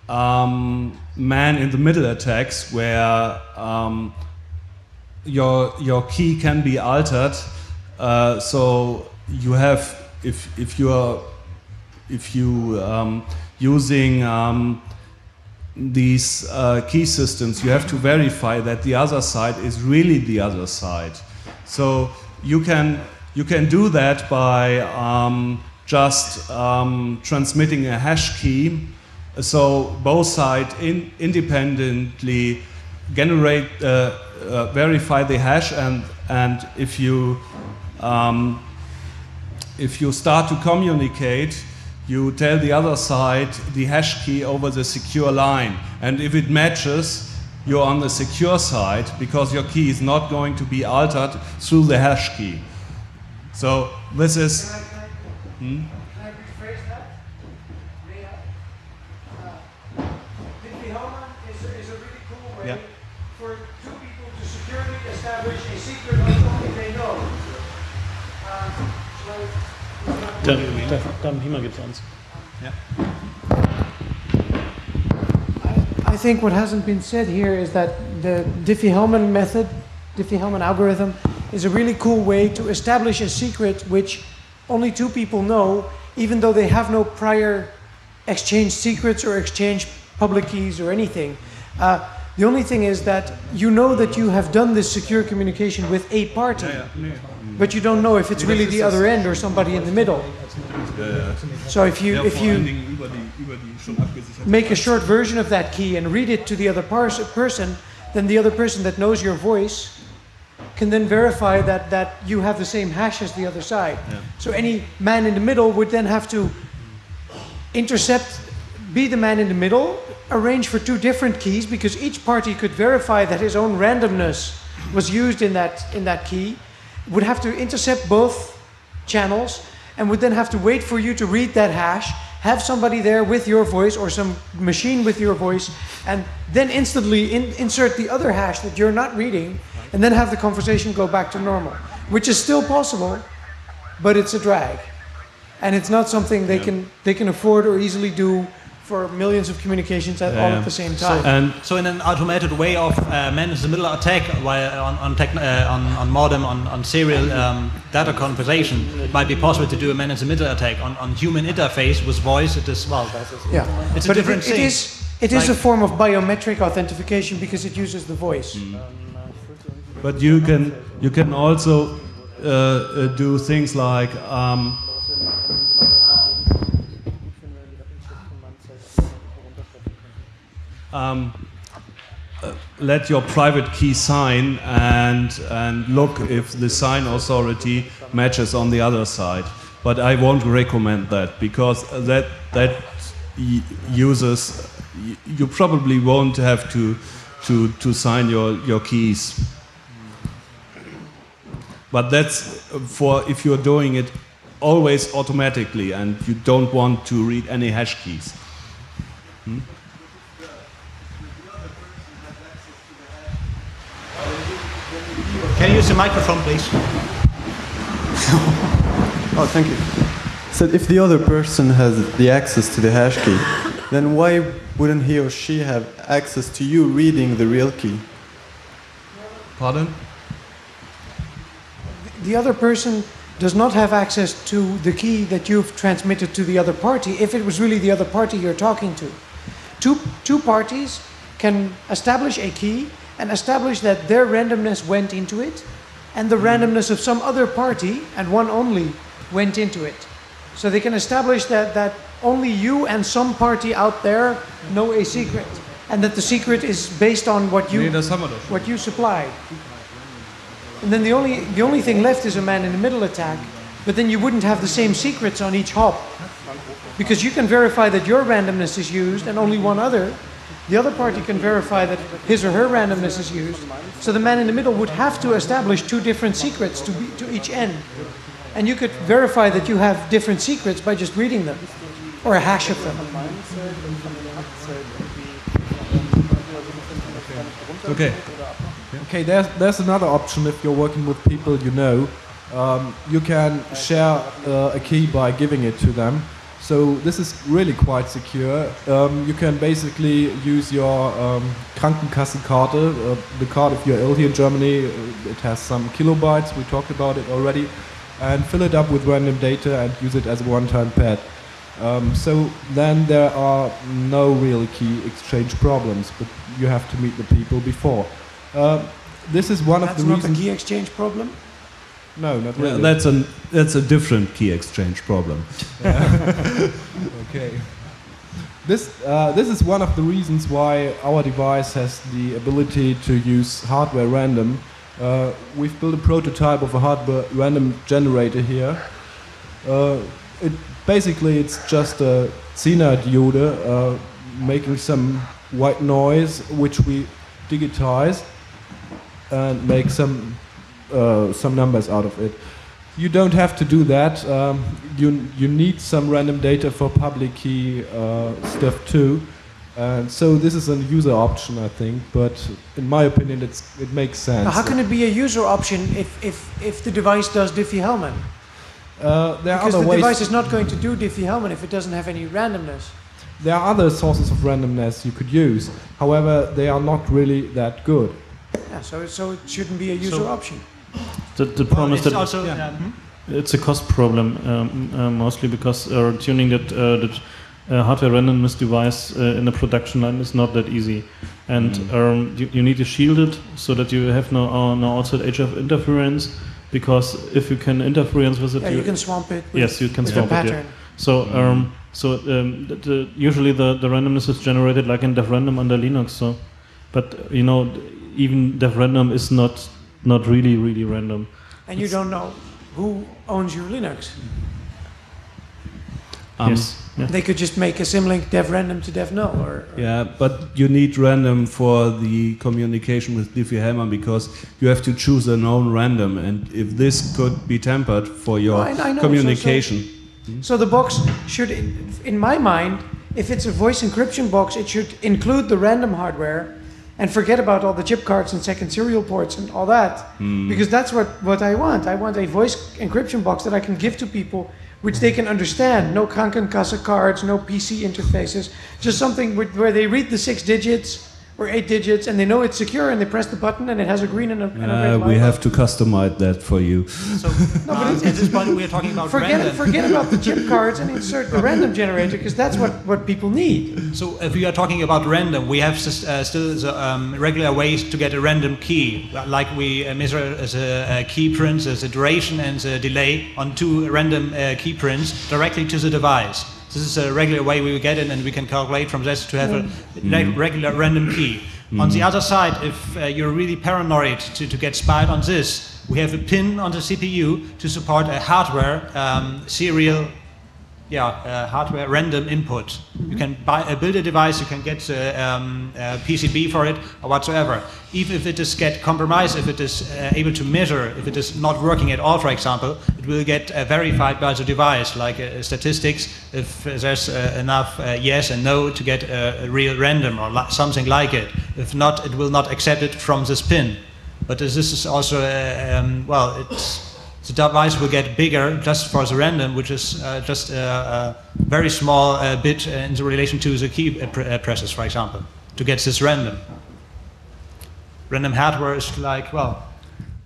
um, man-in-the-middle attacks where um, your your key can be altered. Uh, so you have if if you are if you um, using um, these uh, key systems, you have to verify that the other side is really the other side. So you can you can do that by um, just um, transmitting a hash key. So both sides in, independently generate uh, uh, verify the hash, and and if you um, if you start to communicate, you tell the other side the hash key over the secure line. And if it matches, you're on the secure side because your key is not going to be altered through the hash key. So this is. Can I, Hmm? rephrase that? May I? Uh, Diffie Hellman is, a- really cool way for two people to securely establish a secret only they know. Um, so, Dann, dann, dann Hima gibt's uns. I think what hasn't been said here is that the Diffie-Hellman method, Diffie-Hellman algorithm, is a really cool way to establish a secret which only two people know, even though they have no prior exchange secrets or exchange public keys or anything. Uh, the only thing is that you know that you have done this secure communication with a party, but you don't know if it's really the other end or somebody in the middle. So if you if you make a short version of that key and read it to the other person, then the other person that knows your voice can then verify that, that you have the same hash as the other side. So any man in the middle would then have to intercept, be the man in the middle, arrange for two different keys because each party could verify that his own randomness was used in that, in that key, would have to intercept both channels, and would then have to wait for you to read that hash, have somebody there with your voice or some machine with your voice, and then instantly in, insert the other hash that you're not reading, and then have the conversation go back to normal, which is still possible, but it's a drag, and it's not something they can they can afford or easily do for millions of communications at, all at the same time. And So in an automated way of uh, man-in-the-middle attack while on on, tech, uh, on on modem on, on serial um, data conversation, it might be possible to do a man-in-the-middle attack on, on human interface with voice. It is well, Yeah, It's a but different it, it thing. is it is Like- a form of biometric authentication because it uses the voice. But you can you can also uh, uh, do things like um, um, uh, let your private key sign and and look if the sign authority matches on the other side. But I won't recommend that because that that uses you probably won't have to to to sign your your keys. But that's for if you're doing it always automatically and you don't want to read any hash keys. Hmm? can you use the microphone, please? Oh, thank you. So if the other person has the access to the hash key, then why wouldn't he or she have access to you reading the real key? Pardon? The other person does not have access to the key that you've transmitted to the other party if it was really the other party you're talking to. Two, two parties can establish a key and establish that their randomness went into it and the randomness of some other party, and one only, went into it. So they can establish that, that only you and some party out there know a secret and that the secret is based on what you, what you supplied. And then the only, the only thing left is a man in the middle attack, but then you wouldn't have the same secrets on each hop. Because you can verify that your randomness is used and only one other. The other party can verify that his or her randomness is used. So the man in the middle would have to establish two different secrets to, be, to each end. And you could verify that you have different secrets by just reading them, or a hash of them. Okay. Okay, there's, there's another option if you're working with people you know. Um, you can share uh, a key by giving it to them. So this is really quite secure. Um, you can basically use your um, Krankenkassenkarte, uh, the card if you're ill here in Germany. uh, It has some kilobytes, we talked about it already, and fill it up with random data and use it as a one-time pad. Um, so then there are no real key exchange problems, but you have to meet the people before. Um this is one of That's the not the reasons. key exchange problem. No, not Yeah, that's a that's a different key exchange problem. okay. This uh, this is one of the reasons why our device has the ability to use hardware random. Uh, we've built a prototype of a hardware random generator here. Uh, it basically it's just a Zener diode uh, making some white noise, which we digitize and make some uh, some numbers out of it. You don't have to do that. Um, you you need some random data for public key uh, stuff too, and so this is a user option, I think. But in my opinion, it's it makes sense. Now, how can it be a user option if, if, if the device does Diffie-Hellman? Uh, there are Because the device is not going to do Diffie-Hellman if it doesn't have any randomness. There are other sources of randomness you could use. However, they are not really that good. Yeah, so, so it shouldn't be a user So- option. The, the problem is it's that also yeah. hmm? it's a cost problem um, uh, mostly because uh, tuning that uh, that uh, hardware randomness device uh, in a production line is not that easy, and um, you, you need to shield it so that you have no uh, no outside HF interference. Because if you can interference with it, Yeah, you can swamp it yes, you can with swap a it. yeah. So, um, so um, the, the, usually the, the randomness is generated like in dev random under Linux. So, but you know, even dev random is not not really, really random. And you don't know who owns your Linux. Um, yes. Yeah. They could just make a symlink dev random to dev null, or, or Yeah, but you need random for the communication with Diffie-Hellman because you have to choose a known random, and if this could be tempered for your I- I know, so- so- communication, So the box should, in- in my mind, if it's a voice encryption box, it should include the random hardware and forget about all the chip cards and second serial ports and all that. Hmm. Because that's what, what I want. I want a voice encryption box that I can give to people which they can understand. No kankan kasa cards, no PC interfaces, just something where they read the six digits or eight digits and they know it's secure and they press the button and it has a green and a, and a red uh, light. we have to customize that for you. So um, at this point, we are talking about Forget, random. forget about the chip cards and insert the random generator because that's what, what people need. So if we are talking about random, we have uh, still the, um, regular ways to get a random key, like we uh, measure as a, a key prints, as a duration and the delay on two random uh, key prints directly to the device. This is a regular way we get in, and we can calculate from this to have a re- regular random key. On the other side, if uh, you're really paranoid to, to get spied on this, we have a pin on the CPU to support a hardware um, serial yeah, uh, hardware random input. You can buy, uh, build a device, you can get uh, um, a PCB for it or whatsoever. Even if it is get compromised, if it is uh, able to measure, if it is not working at all, for example, it will get uh, verified by the device, like uh, statistics, if there's uh, enough uh, yes and no to get a, real random or something like it. If not, it will not accept it from this pin. But this is also, uh, um, well, it's the device will get bigger just for the random, which is uh, just a, a very small uh, bit in relation to the key uh, pr- uh, presses, for example, to get this random. Random hardware is like, well,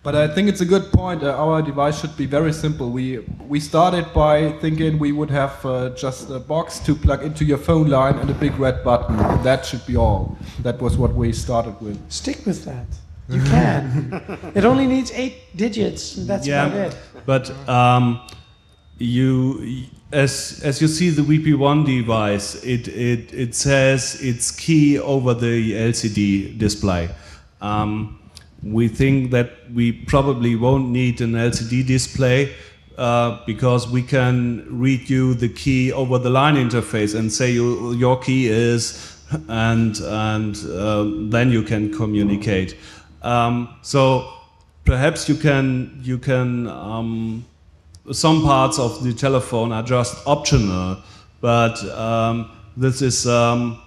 But I think it's a good point. Uh, our device should be very simple. We we started by thinking we would have uh, just a box to plug into your phone line and a big red button. That should be all. That was what we started with. Stick with that. You can. it only needs eight digits, that's about yeah, it. but um, you as as you see the VP1 device, it it it says it's key over the LCD display. Um, we think that we probably won't need an LCD display uh, because we can read you the key over the line interface and say you, your key is, and and um, then you can communicate. Um, so perhaps you can you can um, some parts of the telephone are just optional, but um, this is um,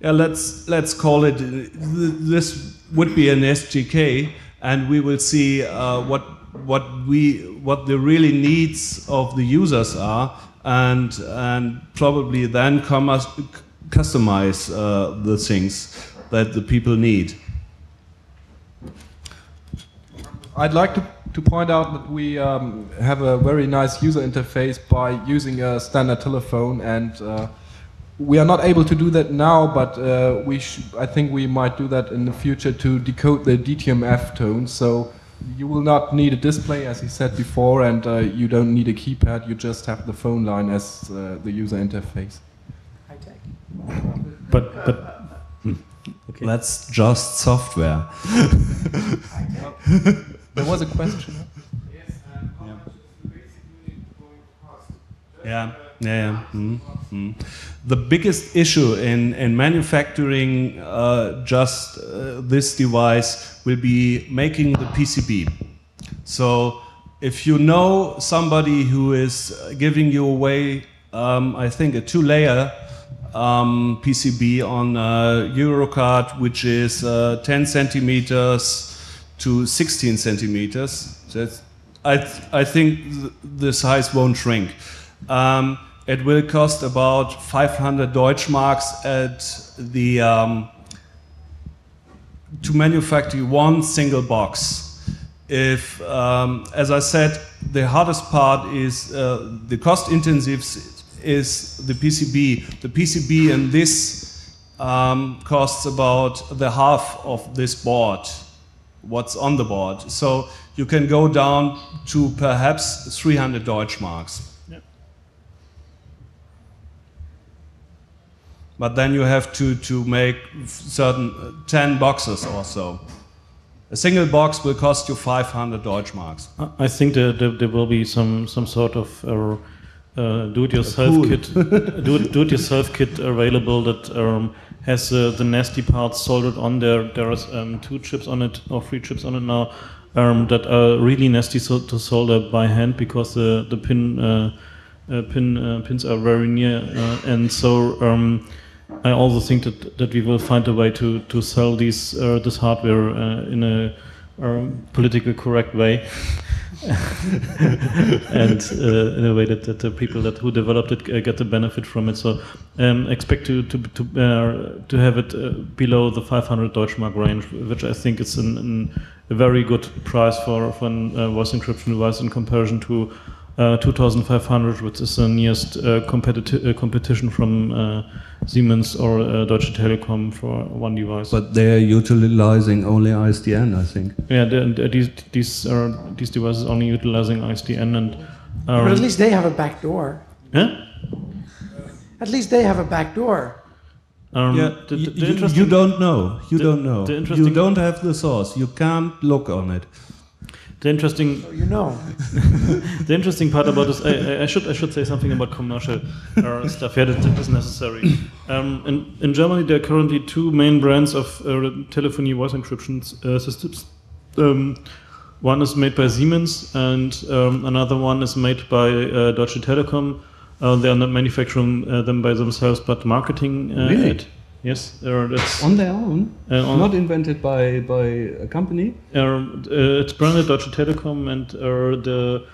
yeah let's let's call it this would be an SGK, and we will see uh, what what we what the really needs of the users are, and and probably then come us, customize uh, the things that the people need. I'd like to, to point out that we um, have a very nice user interface by using a standard telephone, and uh, we are not able to do that now, but uh, we sh- I think we might do that in the future to decode the DTMF tone. So you will not need a display, as he said before, and uh, you don't need a keypad. You just have the phone line as uh, the user interface. But but Okay. That's just software. There was a question. Yeah, yeah, yeah. Mm, mm. The biggest issue in, in manufacturing uh, just uh, this device will be making the PCB. So if you know somebody who is giving you away, um, I think, a two-layer um, PCB on a Eurocard, which is uh, 10 centimeters to 16 centimeters, I, th I think th the size won't shrink. Um, it will cost about 500 Deutschmarks at the um, to manufacture one single box. If, um, as I said, the hardest part is uh, the cost intensive is the PCB. The PCB and this um, costs about the half of this board, what's on the board. So you can go down to perhaps 300 Deutschmarks. But then you have to, to make certain uh, 10 boxes or so. A single box will cost you 500 Deutschmarks. I- I think there, there, there will be some, some sort of uh, uh, do-it-yourself kit, do, do-it-yourself kit available that um, has uh, the nasty parts soldered on there. There um, two chips on it or three chips on it now um, that are really nasty so, to solder by hand because the the pin uh, uh, pin uh, pins are very near, uh, and so. Um, I also think that, that we will find a way to, to sell these uh, this hardware in a um, politically correct way, and uh, in a way that, that the people that who developed it uh, get the benefit from it. So um, expect to to to, uh, to have it uh, below the 500 Deutschmark range, which I think is an, an, a very good price for for a uh, voice encryption device in comparison to. Uh, 2500, which is the nearest uh, competi- uh, competition from uh, Siemens or uh, Deutsche Telekom for one device. But they're utilizing only ISDN, I think. yeah, the, the, these these are these devices only utilizing ISDN and. Um, But at least they have a back door. yeah? At least they have a back door. Um, Yeah, the, the, you, the you- you don't know. You the- don't know. the You don't have the source. You can't look on it. The interesting So you know. the interesting part about this, I, I- I should I should say something about commercial uh, stuff. Yeah, that, that is necessary. Um, in, in Germany, there are currently two main brands of uh, telephony voice encryption uh, systems. Um, one is made by Siemens, and um, another one is made by uh, Deutsche Telekom. Uh, they are not manufacturing uh, them by themselves, but marketing uh, Really? it. Yes, uh, that's On their own? Uh, on- Not invented by, by a company? Um, uh, it's branded Deutsche Telekom and uh, the,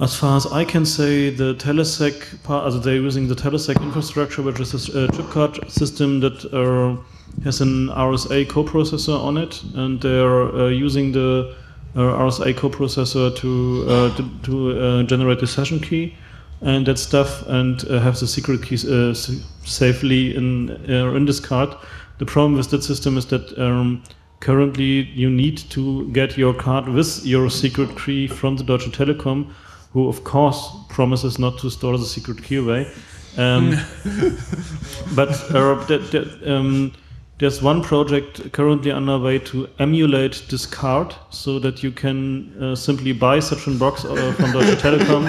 as far as I can say, the Telesec part, they're using the Telesec infrastructure, which is a chip card system that uh, has an RSA coprocessor on it, and they're uh, using the uh, RSA coprocessor to uh, to, to uh, generate the session key and that stuff, and uh, have the secret keys uh, safely in uh, in this card. The problem with that system is that um, currently you need to get your card with your secret key from the Deutsche Telekom, who of course promises not to store the secret key away. Um, but uh, that, that, um, there's one project currently underway to emulate this card so that you can uh, simply buy such a box uh, from Deutsche Telekom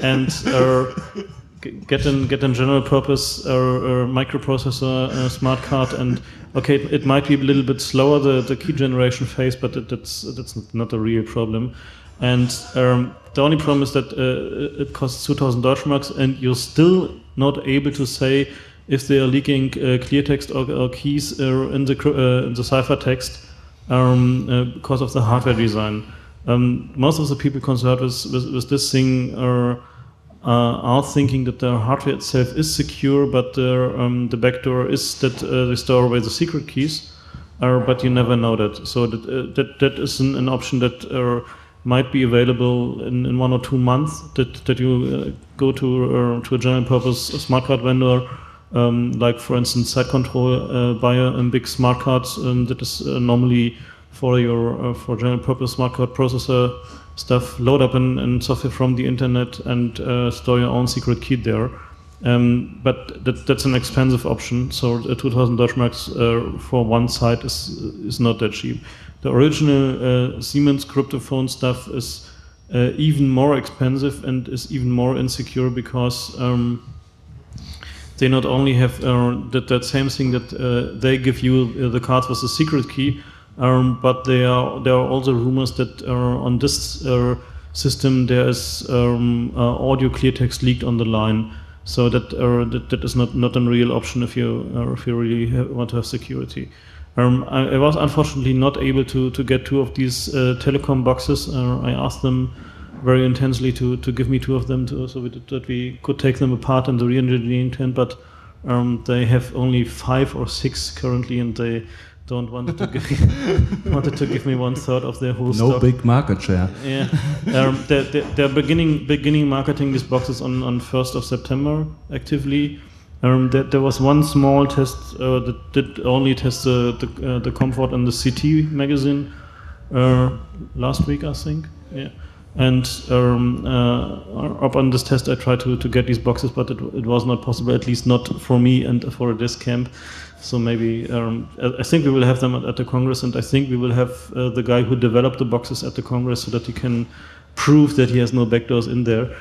and uh, get an get a general purpose uh, uh, microprocessor uh, smart card and okay it might be a little bit slower the, the key generation phase but it, that's that's not a real problem. And um, the only problem is that uh, it costs 2000 Deutschmarks and you're still not able to say if they are leaking uh, clear text or, or keys uh, in the uh, in the ciphertext um, uh, because of the hardware design. Um, most of the people concerned with, with, with this thing are uh, are thinking that the hardware itself is secure, but the, um, the backdoor is that uh, they store away the secret keys, uh, but you never know that. So that uh, that, that is an, an option that uh, might be available in, in one or two months. That that you uh, go to uh, to a general purpose smart card vendor. Um, like for instance, site control uh, buy a, big smart card um, that is uh, normally for your uh, for general purpose smart card processor stuff. Load up in software from the internet and uh, store your own secret key there. Um, but that, that's an expensive option. So uh, 2,000 Deutschmarks uh, for one site is is not that cheap. The original uh, Siemens cryptophone stuff is uh, even more expensive and is even more insecure because. Um, they not only have uh, that, that same thing that uh, they give you uh, the cards with the secret key, um, but there are there are also rumors that uh, on this uh, system there is um, audio clear text leaked on the line, so that that, that is not, not a real option if you if you really have, want to have security. Um, I, I was unfortunately not able to, to get two of these telecom boxes. I asked them very intensely to, to give me two of them to, so we, that we could take them apart in the re-engineering tent, but um, they have only five or six currently, and they don't want to give wanted to give me one third of their whole No stock. big market share. Yeah, um, they're, they're, they're beginning beginning marketing these boxes on on first of September actively. Um, there, there was one small test uh, that did only test the the, uh, the comfort in the c't magazine uh, last week, I think. Yeah. And um, uh, up on this test, I tried to, to get these boxes, but it, it was not possible, at least not for me and for this camp. So maybe um, I I think we will have them at, at the Congress, and I think we will have uh, the guy who developed the boxes at the Congress so that he can prove that he has no backdoors in there.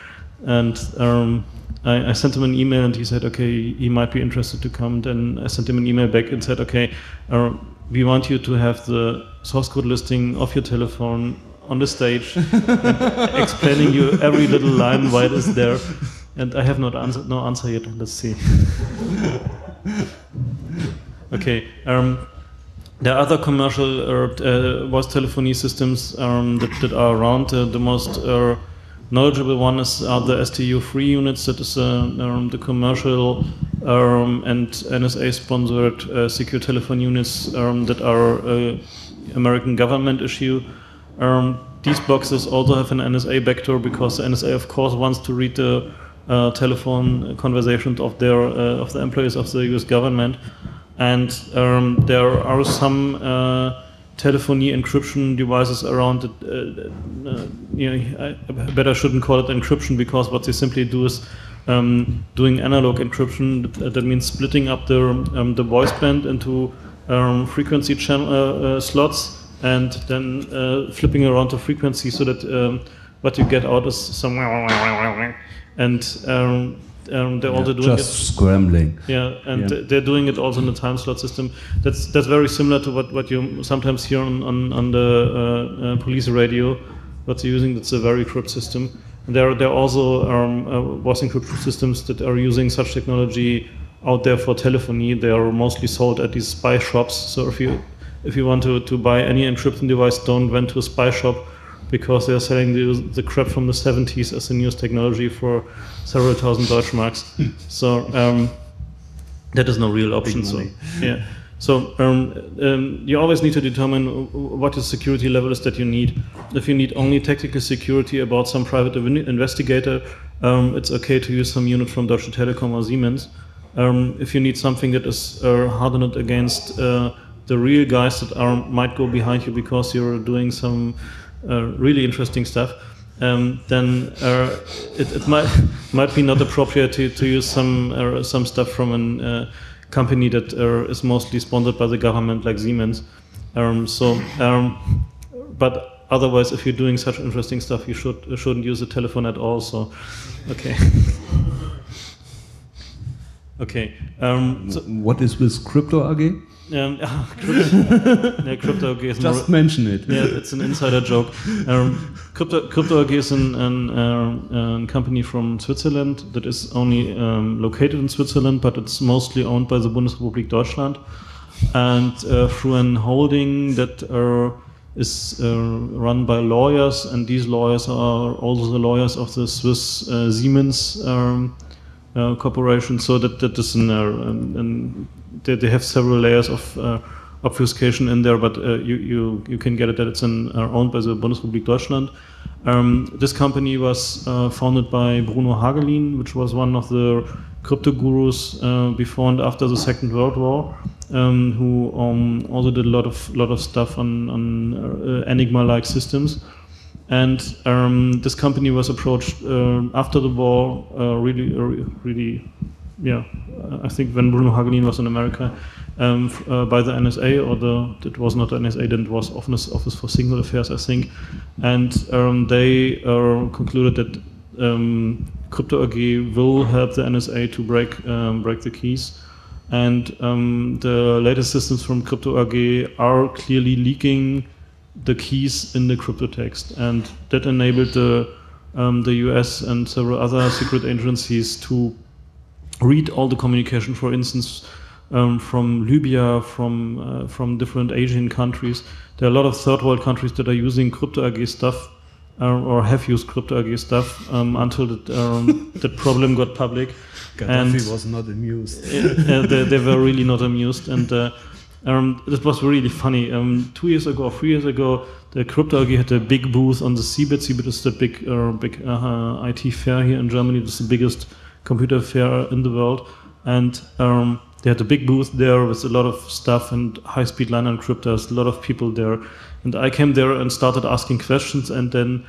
And um, I, I sent him an email, and he said, okay, he might be interested to come. Then I sent him an email back and said, okay, uh, we want you to have the source code listing of your telephone on the stage, explaining you every little line why it is there. And I have not answer, no answer yet. Let's see. Okay. Um, there are other commercial uh, uh, voice telephony systems um, that, that are around. Uh, the most uh, knowledgeable one is are the STU3 units. That is uh, um, the commercial um, and NSA-sponsored uh, secure telephone units um, that are uh, American government issue. Um, these boxes also have an NSA backdoor because the NSA, of course, wants to read the uh, telephone conversations of their uh, of the employees of the U.S. government, and um, there are some uh, telephony encryption devices around. It, uh, uh, you know, I better shouldn't call it encryption because what they simply do is um, doing analog encryption. That, that means splitting up the um, the voice band into um, frequency channel uh, slots and then uh, flipping around the frequency so that um, what you get out is some and um, um, they're also doing Just it. scrambling. Yeah, and Yeah. they're doing it also in the time slot system. That's that's very similar to what, what you sometimes hear on on, on the uh, uh, police radio. What they're using, that's a very crypt system. And there are there also um, uh, voice encryption systems that are using such technology out there for telephony. They are mostly sold at these spy shops. So if you if you want to, to buy any encryption device, don't went to a spy shop because they're selling the, the crap from the 70s as the newest technology for several thousand Deutschmarks. so um, that is no real option. So yeah. So um, um, you always need to determine what the security level is that you need. If you need only technical security about some private investigator, um, it's okay to use some unit from Deutsche Telekom or Siemens. Um, if you need something that is uh, hardened against uh, the real guys that are might go behind you because you're doing some uh, really interesting stuff, um, then uh, it, it might might be not appropriate to, to use some uh, some stuff from a uh, company that uh, is mostly sponsored by the government, like Siemens. Um, so, um, but otherwise, if you're doing such interesting stuff, you should shouldn't use the telephone at all. So, okay. Okay. Um, so, What is with Crypto AG? Um, crypto, yeah, crypto AG is Just an, mention it. yeah, it's an insider joke. Um, crypto, crypto AG is an, an, um, an company from Switzerland that is only um, located in Switzerland, but it's mostly owned by the Bundesrepublik Deutschland, and uh, through an holding that uh, is uh, run by lawyers, and these lawyers are also the lawyers of the Swiss uh, Siemens. Um, uh, corporation. So that that is an, and they, they have several layers of uh, obfuscation in there. But uh, you, you you can get it that it's in, uh, owned by the Bundesrepublik Deutschland. Um, this company was uh, founded by Bruno Hagelin, which was one of the crypto gurus uh, before and after the Second World War, um, who um, also did a lot of lot of stuff on on Enigma-like systems. And um, this company was approached uh, after the war, uh, really, uh, really, yeah. I think when Bruno Hagelin was in America, um, uh, by the NSA or the it was not the NSA, then it was Office Office for Signal Affairs, I think, and um, they uh, concluded that um, Crypto AG will help the NSA to break um, break the keys. And um, the latest systems from Crypto AG are clearly leaking the keys in the crypto text, and that enabled the um, the U.S. and several other secret agencies to read all the communication. For instance, um, from Libya, from uh, from different Asian countries. There are a lot of third world countries that are using crypto AG stuff. Uh, or have used crypto AG stuff um, until that, um, that problem got public. Gaddafi was not amused. uh, they, they were really not amused, and uh, um, this was really funny. Um, two years ago, or three years ago, the Crypto AG had a big booth on the CeBIT. CeBIT is the big, uh, big uh, IT fair here in Germany. It's the biggest computer fair in the world, and um, they had a big booth there with a lot of stuff and high-speed line encryptors. A lot of people there, and I came there and started asking questions, and then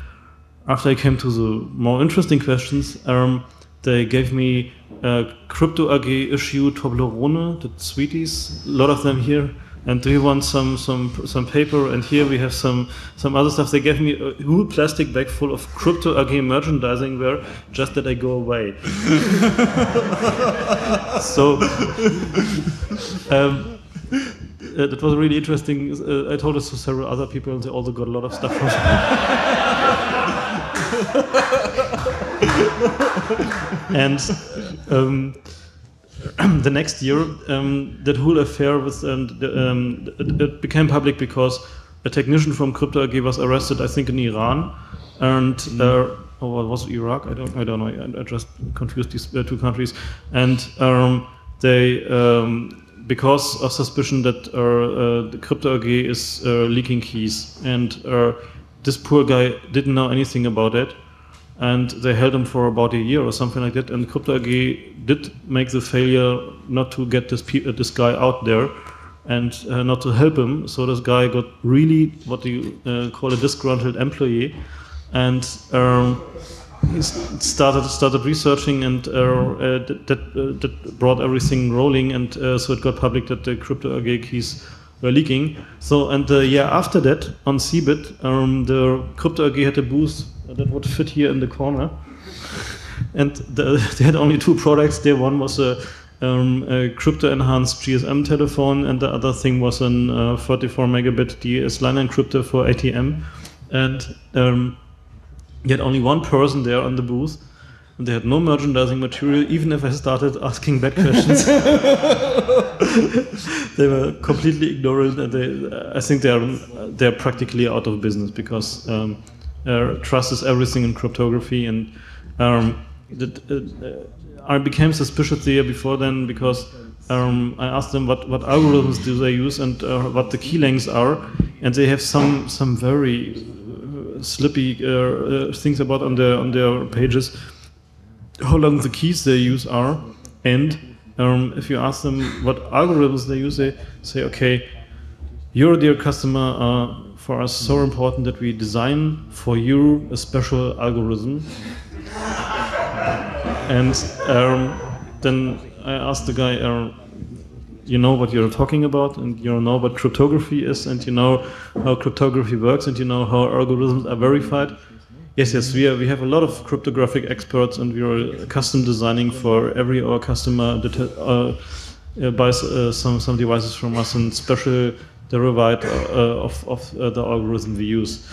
after I came to the more interesting questions, um, they gave me a Crypto AG issue Toblerone, the sweeties, a lot of them here. And do you want some some some paper? And here we have some some other stuff. They gave me a whole plastic bag full of Crypto AG merchandising wear, just that I go away. so um, uh, that was really interesting. Uh, I told this to several other people, and they also got a lot of stuff from. and um, the next year, um, that whole affair was um, the, um, it, it became public because a technician from Crypto AG was arrested, I think, in Iran, and uh, or was it Iraq? I don't, I don't know. I, I just confused these uh, two countries, and um, they. Um, because of suspicion that uh, uh, the Crypto AG is uh, leaking keys, and uh, this poor guy didn't know anything about it, and they held him for about a year or something like that. And Crypto AG did make the failure not to get this uh, this guy out there, and uh, not to help him. So this guy got really what do you uh, call a disgruntled employee, and. Um, he started started researching and uh, uh, that that, uh, that brought everything rolling and so it got public that the crypto AG keys were leaking. So and the year after that on CeBIT, um, the crypto AG had a booth that would fit here in the corner, and the, they had only two products there. One was a um, a crypto enhanced GSM telephone, and the other thing was an uh, 34 megabit DS line encryptor for ATM. And um, you had only one person there on the booth, and they had no merchandising material. Even if I started asking bad questions, they were completely ignored, and they, I think they are they are practically out of business because um, uh, trust is everything in cryptography, and um, that, uh, I became suspicious the year before then because um, I asked them what, what algorithms do they use and uh, what the key lengths are, and they have some some very uh, slippy uh, uh, things about on their on their pages how long the keys they use are, and um, if you ask them what algorithms they use, they say, okay, your dear customer for us so important that we design for you a special algorithm. and um, then I asked the guy, uh, you know what you're talking about, and you know what cryptography is, and you know how cryptography works, and you know how algorithms are verified. Yes, yes, we, are, we have a lot of cryptographic experts, and we are custom designing for every our customer that uh, uh, buys uh, some some devices from us and special derived uh, of of uh, the algorithm we use.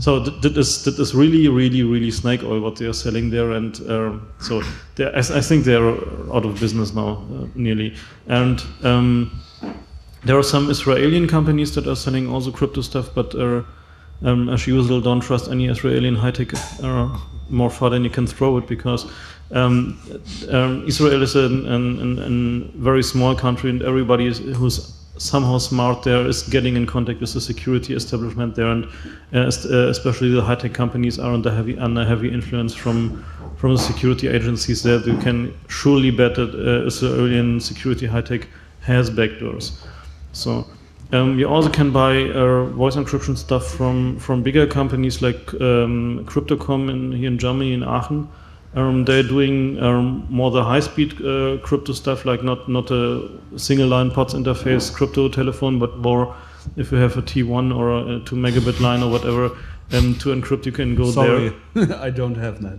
So th- that is that is really really really snake oil what they are selling there, and um, so I, I think they are out of business now uh, nearly, and. Um, there are some Israeli companies that are selling also crypto stuff, but um, as usual, don't trust any Israeli high tech uh, more far than you can throw it because um, um, Israel is a an, an very small country and everybody is, who's somehow smart there is getting in contact with the security establishment there, and uh, uh, especially the high tech companies are under heavy under heavy influence from from the security agencies there. You can surely bet that uh, Israeli security high tech has backdoors. So. Um, you also can buy uh, voice encryption stuff from, from bigger companies like um, Cryptocom in, here in Germany, in Aachen. Um, they're doing um, more the high-speed uh, crypto stuff, like not not a single-line POTS interface crypto telephone, but more if you have a T1 or a 2 megabit line or whatever um, to encrypt, you can go Sorry, there. I don't have that.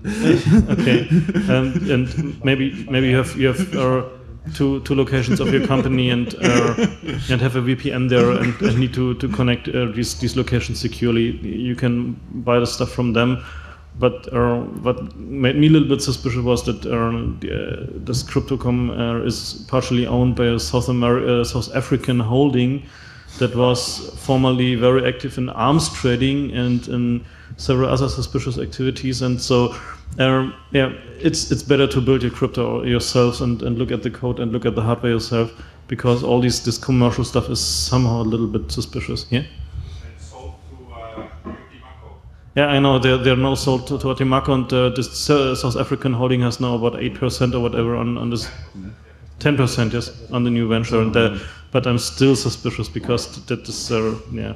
okay, um, and maybe maybe you have you have uh, two two locations of your company and uh, and have a VPN there and, and need to to connect uh, these these locations securely. You can buy the stuff from them. But uh, what made me a little bit suspicious was that uh, uh, this Cryptocom uh, is partially owned by a South, Ameri- uh, South African holding that was formerly very active in arms trading and in several other suspicious activities. And so, um, yeah, it's it's better to build your crypto yourselves and, and look at the code and look at the hardware yourself because all this this commercial stuff is somehow a little bit suspicious. Yeah. Yeah, I know they're, they're now sold to, to Utimaco, and uh, this uh, South African holding has now about eight percent or whatever on, on this, ten percent yes on the new venture, and uh, but I'm still suspicious because that is uh, yeah,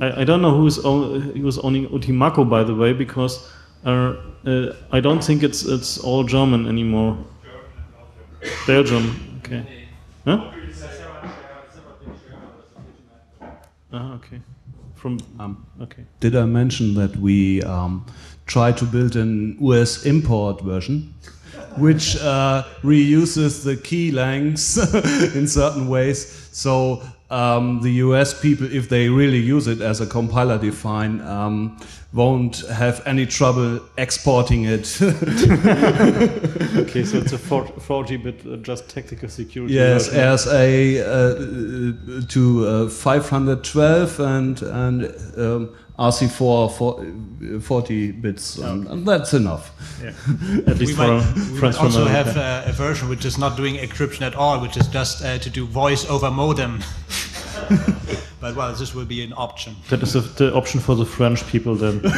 I, I don't know who's own, who's owning Utimaco by the way because Uh, uh, I don't think it's it's all German anymore. Belgium. Okay. Huh? Ah, okay. From Um, okay. Did I mention that we um, try to build an US import version, which uh, reuses the key lengths in certain ways? So um, the US people, if they really use it as a compiler define, um, won't have any trouble exporting it. Okay, so it's a 40 bit uh, just technical security. yes, version. as a uh, to uh, 512 and and um, RC4 for, uh, 40 bits, and, and that's enough. Yeah. At least we for might, we might also from have uh, a version which is not doing encryption at all, which is just uh, to do voice over modem. but well, this will be an option. that is the, the option for the French people then.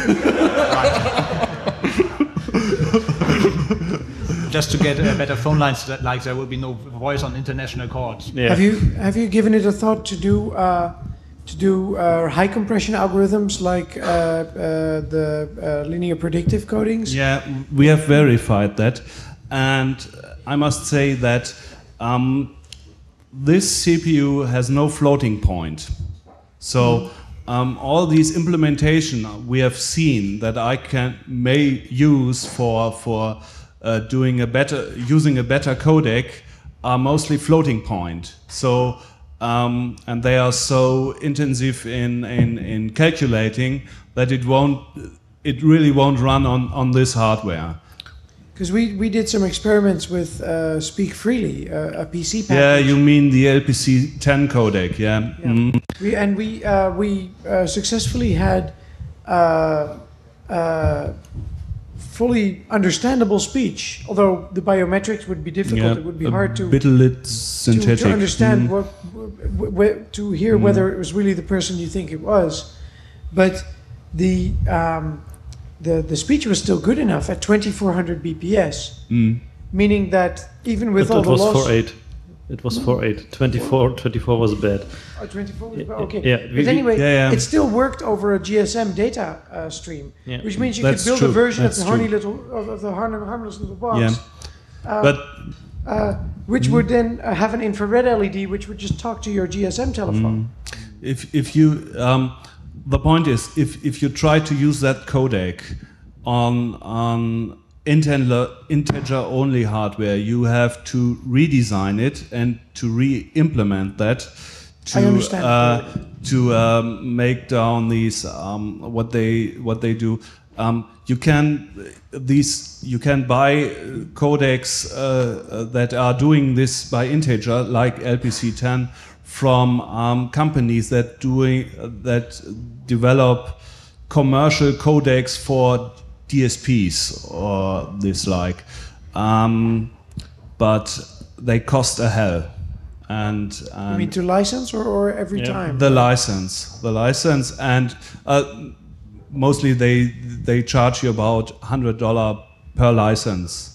Just to get uh, better phone lines, that, like there will be no voice on international calls. Yeah. Have you have you given it a thought to do uh, to do uh, high compression algorithms like uh, uh, the uh, linear predictive codings? Yeah, we have verified that, and I must say that um, this CPU has no floating point. So um, all these implementation we have seen that I can may use for for uh, doing a better using a better codec are mostly floating point. So um, and they are so intensive in, in, in calculating that it won't it really won't run on, on this hardware. Because we, we did some experiments with uh, Speak Freely, uh, a PC package. Yeah, you mean the LPC 10 codec, yeah. Yeah. Mm. We, and we uh, we uh, successfully had uh, uh, fully understandable speech. Although the biometrics would be difficult, Yeah, it would be hard to to, to understand Mm. what w- w- to hear whether it was really the person you think it was. But the um, the the speech was still good enough at 2400 BPS, Mm. meaning that even with It, all it the was loss. 4.8. It was 4.8. 24, 24 was bad. Oh, 24 was Yeah, okay. yeah, we- but anyway, Yeah, yeah. it still worked over a GSM data uh, stream, Yeah. which means you That's could build true, a version of the horny true. little of, of the harmless little box, Yeah. but uh, which would then uh, have an infrared LED, which would just talk to your GSM telephone. if, if you, um, the point is, if, if you try to use that codec on, on integer, integer only hardware, you have to redesign it and to re-implement that to uh, to um, make down these um, what they what they do. Um, you can these you can buy codecs uh, that are doing this by integer like LPC10 from um, companies that doing that develop commercial codecs for DSPs or this like, um, but they cost a hell. And, I mean, to license or, or every Yeah. time. the license, the license, and uh, mostly they they charge you about hundred dollar per license.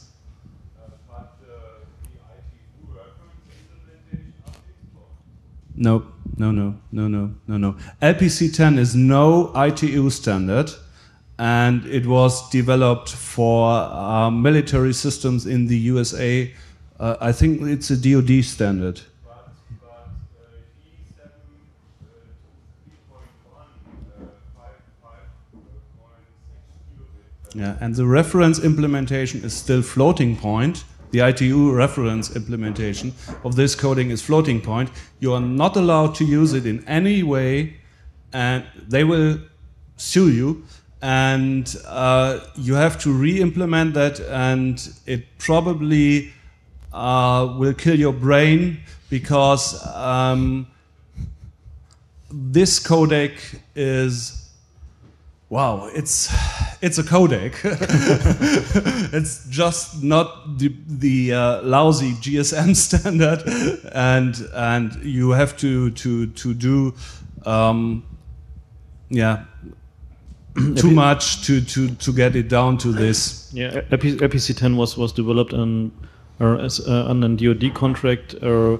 No, no, no, no, no, no, no. LPC10 is no ITU standard, and it was developed for uh, military systems in the USA. Uh, I think it's a DoD standard. Yeah, and the reference implementation is still floating point. The ITU reference implementation of this coding is floating point. You are not allowed to use it in any way, and they will sue you. And uh, you have to re-implement that, and it probably uh, will kill your brain because um, this codec is Wow, it's it's a codec. it's just not the the uh, lousy GSM standard, and and you have to to to do, um, yeah, too much to to to get it down to this. Yeah, LP, LPC10 was was developed on or as uh, on a DoD contract uh,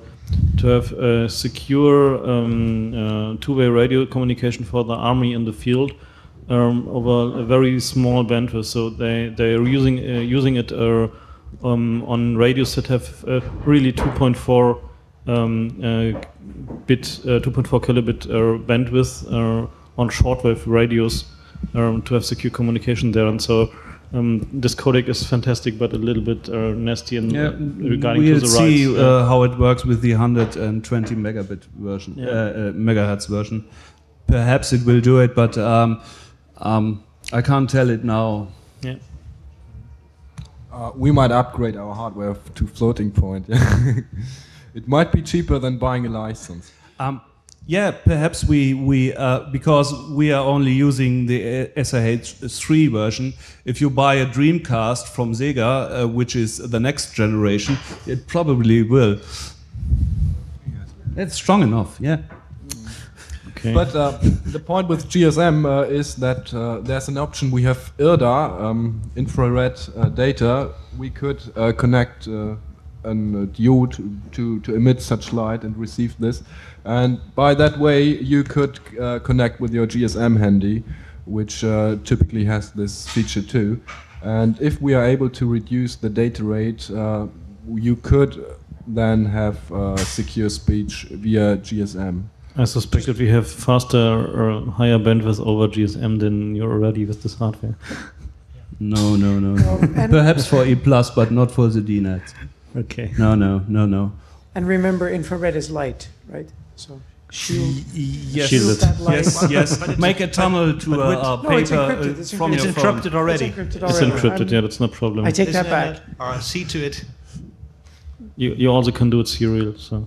to have a secure um, uh, two-way radio communication for the army in the field. Um, over a very small bandwidth. So they they are using uh, using it uh, um, on radios that have uh, really 2.4 um, uh, bit, uh, 2.4 kilobit uh, bandwidth uh, on shortwave radios um, to have secure communication there. And so um, this codec is fantastic, but a little bit uh, nasty in, Yeah, regarding we'll to the see rights. uh, how it works with the 120 megabit version, Yeah. uh, uh, megahertz version. Perhaps it will do it, but um, um, I can't tell it now. yeah. Uh, we might upgrade our hardware to floating point. it might be cheaper than buying a license. Um, yeah, perhaps we we uh, because we are only using the uh, SH3 version. If you buy a Dreamcast from Sega, uh, which is the next generation, it probably will. It's strong enough, yeah. Okay. But uh, the point with GSM uh, is that uh, there's an option. We have IRDA, um, infrared uh, data. We could uh, connect uh, an uh, diode to, to emit such light and receive this. And by that way, you could connect with your GSM handy, which typically has this feature too. And if we are able to reduce the data rate, you could then have secure speech via GSM. I suspect that we have faster or higher bandwidth over GSM than you're already with this hardware. No, no, no. no. and- Perhaps for E plus, but not for the DNet. Okay. No, no, no, no. And remember, infrared is light, right? So shield. Yes, Shield that light. yes, yes. But Make a tunnel to but a, with- a No, it's paper encrypted, uh, it's from encrypted. It's your phone. encrypted already. It's encrypted It's encrypted, I'm- yeah, that's no problem. I take Isn't that back. it? Or see to it. You, you also can do it serial, so.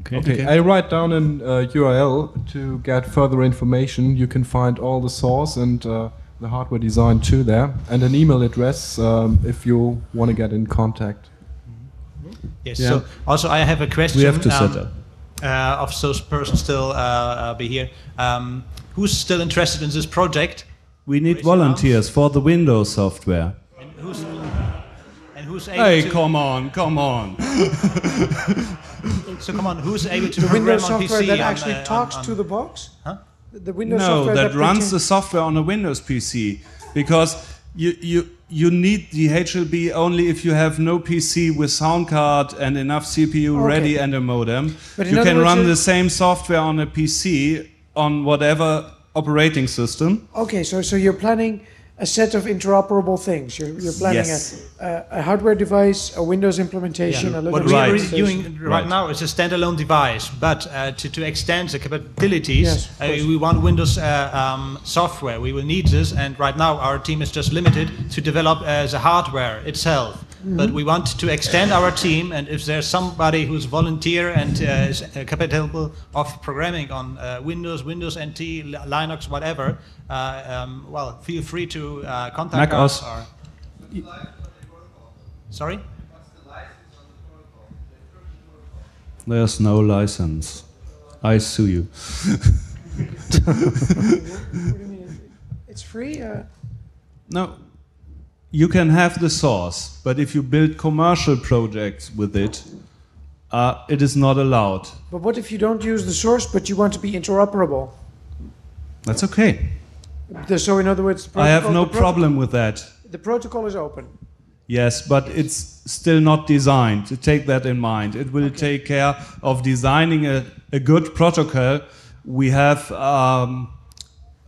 Okay. Okay, I write down an uh, URL to get further information. You can find all the source and uh, the hardware design too there, and an email address um, if you want to get in contact. Yes. Yeah. So also, I have a question. We have to um, set up. Uh, of those persons still uh, uh, be here. Um, who's still interested in this project? We need Raise volunteers for the Windows software. And who's and who's able Hey, to? come on, come on. So come on, who's able to The program Windows on software PC that on, actually uh, talks on, to the box? Huh? The Windows no, software that runs the software on a Windows PC because you you you need the HLB only if you have no PC with sound card and enough CPU Okay. ready and a modem. But in you can words, run the same software on a PC on whatever operating system. Okay, so so you're planning a set of interoperable things. You're, you're planning Yes. a, a, a hardware device, a Windows implementation, a What Linux we are Right. implementation. doing right, Right. now is a standalone device, but uh, to, to extend the capabilities, Yes, uh, we want Windows uh, um, software. We will need this, and right now our team is just limited to develop uh, the hardware itself. Mm-hmm. But we want to extend our team, and if there's somebody who's volunteer and uh, is uh, capable of programming on uh, Windows, Windows NT, Linux, whatever, uh, um, well, feel free to uh, contact Mac us. OS. Or Sorry. There's no license. I sue you. What do you mean? It's free? Uh, No, you can have the source, but if you build commercial projects with it, uh, it is not allowed. but what if you don't use the source, but you want to be interoperable? That's okay. So in other words, I have no problem with that. The protocol is open. Yes, but it's still not designed. To take that in mind, it will take care of designing a, a good protocol. We have um,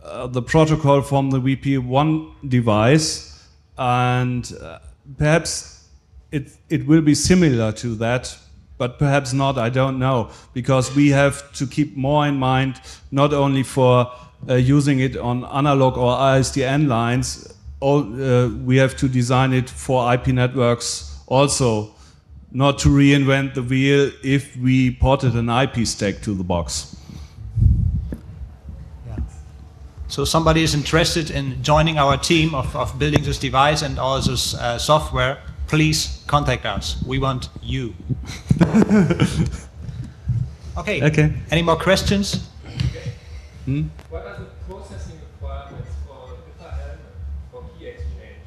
uh, the protocol from the VP1 device, and uh, perhaps it it will be similar to that, but perhaps not. I don't know because we have to keep more in mind not only for uh, using it on analog or ISDN lines. All, uh, we have to design it for IP networks also, not to reinvent the wheel if we ported an IP stack to the box. So somebody is interested in joining our team of, of building this device and all this uh, software, please contact us. We want you. okay. Okay. Any more questions? What are the processing requirements for IFA for key exchange?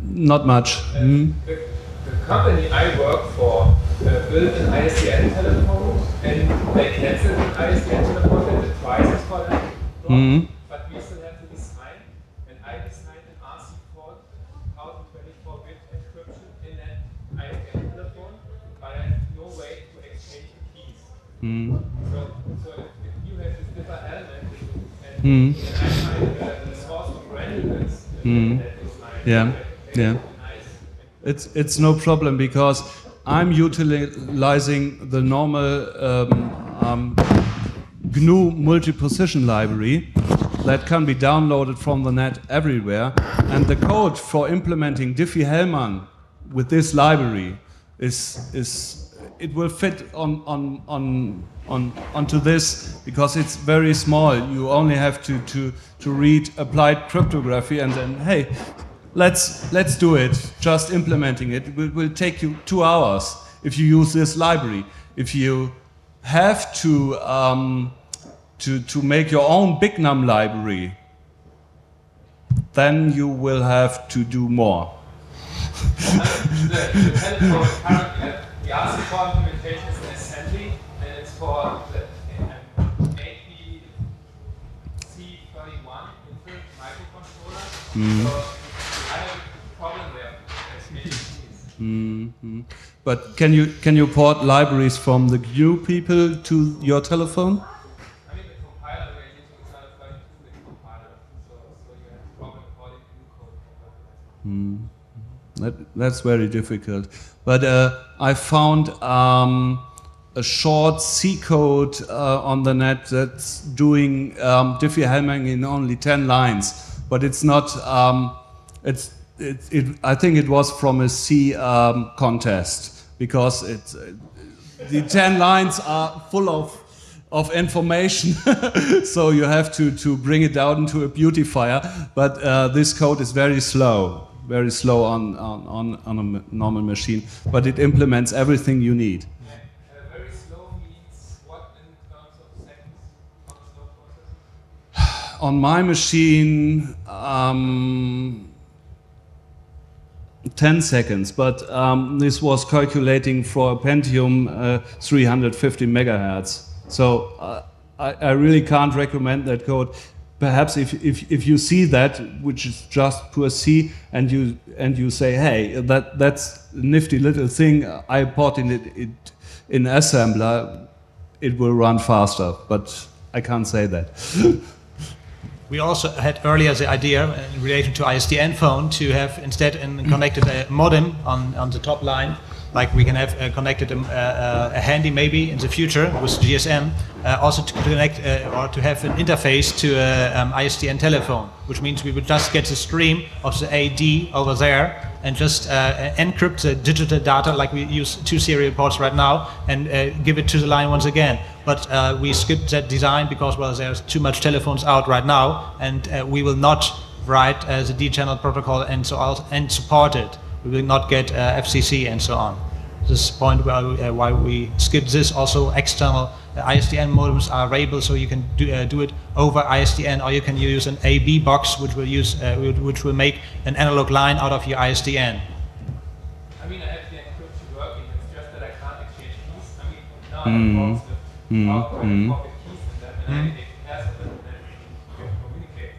Not much. Hmm? the, the company I work for uh, built an ISDN telephone and they cancel the ISDN telephone that drop, Mhm. but we still have to design, and I designed an RC port out of 24-bit encryption in that ISDN telephone, but I have no way to exchange the keys. Mhm. So, so if, if you have this different element, and, Mhm. and I find uh, the source of randomness Mhm. in that Yeah, that- yeah. nice. It's it's no problem because I'm utilizing the normal um, um, GNU multi-precision library that can be downloaded from the net everywhere, and the code for implementing Diffie-Hellman with this library is is it will fit on on on on onto this because it's very small. You only have to to to read applied cryptography and then hey, let's let's do it. Just implementing it will, will take you two hours if you use this library. If you have to um, to to make your own big num library, then you will have to do more. the, the telephone currently, uh, the RC implementation is an assembly, and it's for the um, APC31 microcontroller. Mm. So I have a problem there. That's APCs. But can you can you port libraries from the GNU people to your telephone? I mean, the compiler we're using is not a 32-bit compiler, so, so you have problem calling new code. Mm. That, that's very difficult. But uh, I found um, a short C code uh, on the net that's doing um, Diffie-Hellman in only 10 lines. But it's not, um, it's, it, it, I think it was from a C um, contest because it's, uh, the 10 lines are full of of information. So you have to, to bring it down into a beautifier. But uh, this code is very slow very slow on, on, on, on a m- normal machine. But it implements everything you need. Very slow means what in terms of seconds? On a slow process? on my machine um, 10 seconds but um, this was calculating for a pentium uh, 350 megahertz. So uh, I, I really can't recommend that code. Perhaps if, if, if you see that which is just pure c and you and you say hey that that's a nifty little thing i ported it, it in assembler it will run faster but i can't say that We also had earlier the idea uh, in relation to ISDN phone to have instead a modem on, on the top line, like we can have uh, connected a, uh, a handy maybe in the future with GSM, uh, also to connect uh, or to have an interface to a um, ISDN telephone, which means we would just get the stream of the AD over there and just uh, encrypt the digital data like we use two serial ports right now and uh, give it to the line once again. But uh, we skipped that design because well, there's too much telephones out right now, and uh, we will not write uh, the D-channel protocol and so on and support it. We will not get uh, FCC and so on. This is the point where, uh, why we skipped this. Also, external uh, ISDN modems are available, so you can do, uh, do it over ISDN, or you can use an AB box, which will use uh, which will make an analog line out of your ISDN. I mean, I have the working, it's just that I can't exchange keys. I mean, now Mm. I Mm. power Mm. pocket keys in them, and Mm. I take pass of them, and then we can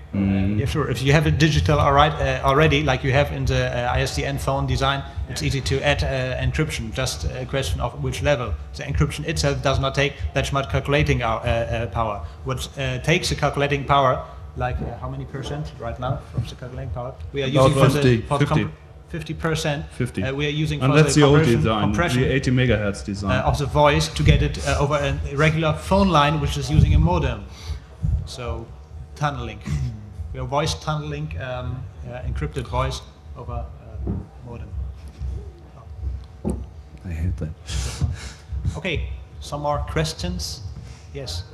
Yeah, sure. If you have a digital alright, uh, already, like you have in the uh, ISDN phone design, it's easy to add uh, encryption. Just a question of which level. The encryption itself does not take that much calculating our, uh, uh, power. What uh, takes the calculating power, like uh, how many percent right now from the calculating power? We are About using for 50, the, for 50. 50 percent. 50 Uh, we are using and for that's the the old design compression the 80 megahertz design uh, of the voice to get it uh, over a regular phone line, which is using a modem. So, tunneling. we are voice tunneling um, uh, encrypted voice over uh, modem. I hate that Okay, some more questions? Yes.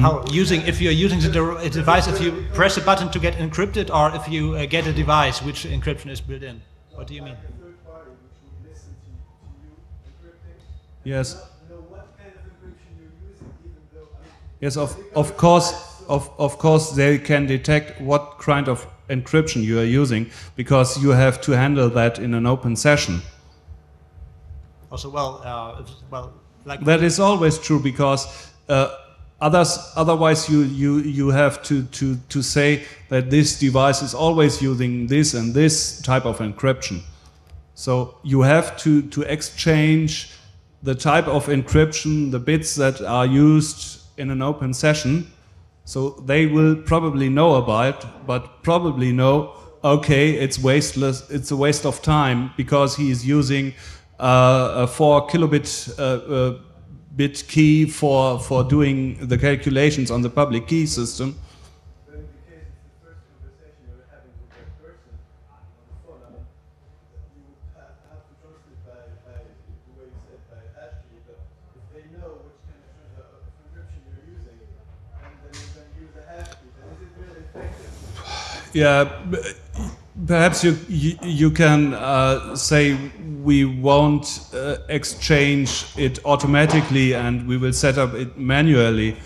How using if you're using the de- device, if you press a button to get encrypted, or if you uh, get a device which encryption is built in. What do you mean? Like a third party which would listen to, to you encrypting. Yes. Know what kind of encryption you're using, even though. I mean, Yes, of, of course, of, of course, they can detect what kind of encryption you are using because you have to handle that in an open session. Also, well, uh, well, like That is always true because uh, others, otherwise you, you, you have to, to, to say that this device is always using this and this type of encryption. So you have to, to exchange the type of encryption, the bits that are used in an open session. So they will probably know about, it, but probably know, okay, it's wasteless, it's a waste of time because he is using uh, a four kilobit uh, uh, bit key for, for doing the calculations on the public key system. Yeah, perhaps you you, you can uh, say we won't uh, exchange it automatically and we will set up it manually.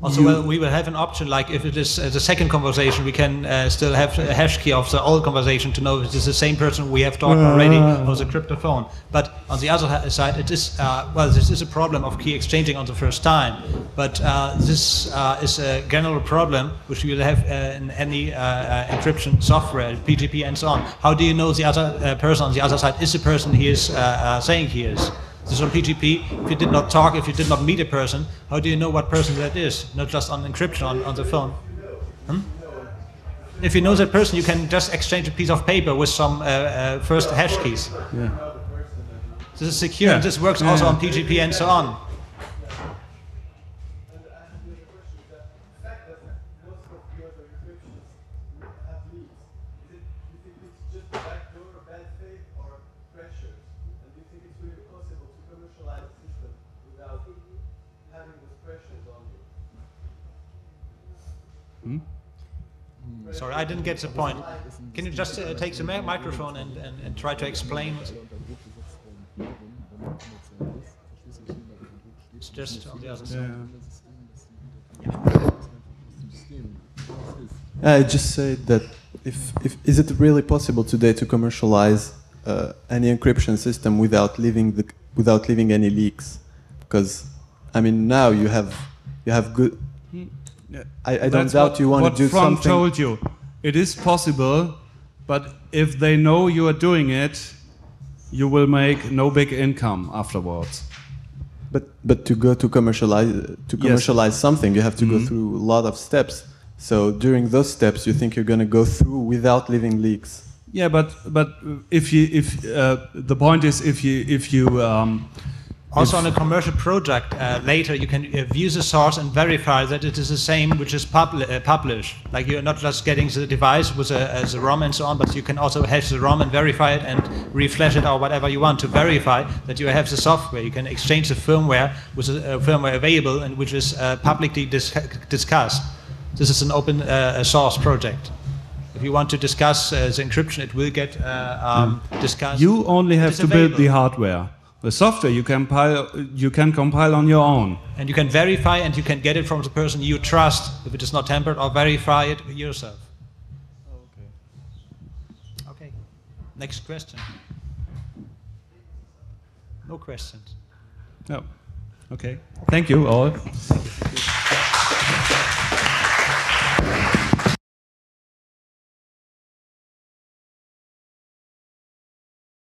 Also, You- well, we will have an option like if it is uh, the second conversation, we can uh, still have a hash key of the old conversation to know if it is the same person we have talked already Ah. or the cryptophone. But on the other side, it is uh, well, this is a problem of key exchanging on the first time. But uh, this uh, is a general problem which you will have uh, in any uh, uh, encryption software, PGP and so on. How do you know the other uh, person on the other side is the person he is uh, uh, saying he is? This is on PGP. If you did not talk, if you did not meet a person, how do you know what person that is? Not just on encryption on, on the phone. Hmm? If you know that person, you can just exchange a piece of paper with some uh, uh, first hash keys. Yeah. This is secure, and Yeah. this works also on PGP and so on. And I have the other question that the fact that most of the other encryptions have leaks, is it, do you think it's just backdoor, bad faith, or pressures? And do you think it's really possible to commercialize a system without having those pressures on you? Sorry, I didn't get the point. Can you just uh, take the microphone and, and, and try to explain? It's just on the other side. I just said that if, if is it really possible today to commercialize uh, any encryption system without leaving the without leaving any leaks? Because I mean now you have you have good. I, I don't doubt what- you want to do Frank something. told you. It is possible, but if they know you are doing it, you will make no big income afterwards. But but to go to commercialize to Yes. commercialize something, you have to go Mhm. through a lot of steps. So during those steps, you think you're going to go through without leaving leaks. Yeah, but but if you if uh, the point is if you if you um, Also, if- on a commercial project, uh, later you can uh, view the source and verify that it is the same which is publi- uh, published. Like you're not just getting the device with a, as a ROM and so on, but you can also hash the ROM and verify it and reflash it or whatever you want to verify that you have the software. You can exchange the firmware with a, a firmware available and which is uh, publicly dis- discussed. This is an open uh, source project. If you want to discuss uh, the encryption, it will get uh, um, discussed. you only have to build the hardware. The software you can compile you can compile on your own. And you can verify and you can get it from the person you trust if it is not tampered or verify it yourself. okay. Okay. Next question. No questions. No. Okay. Thank you all.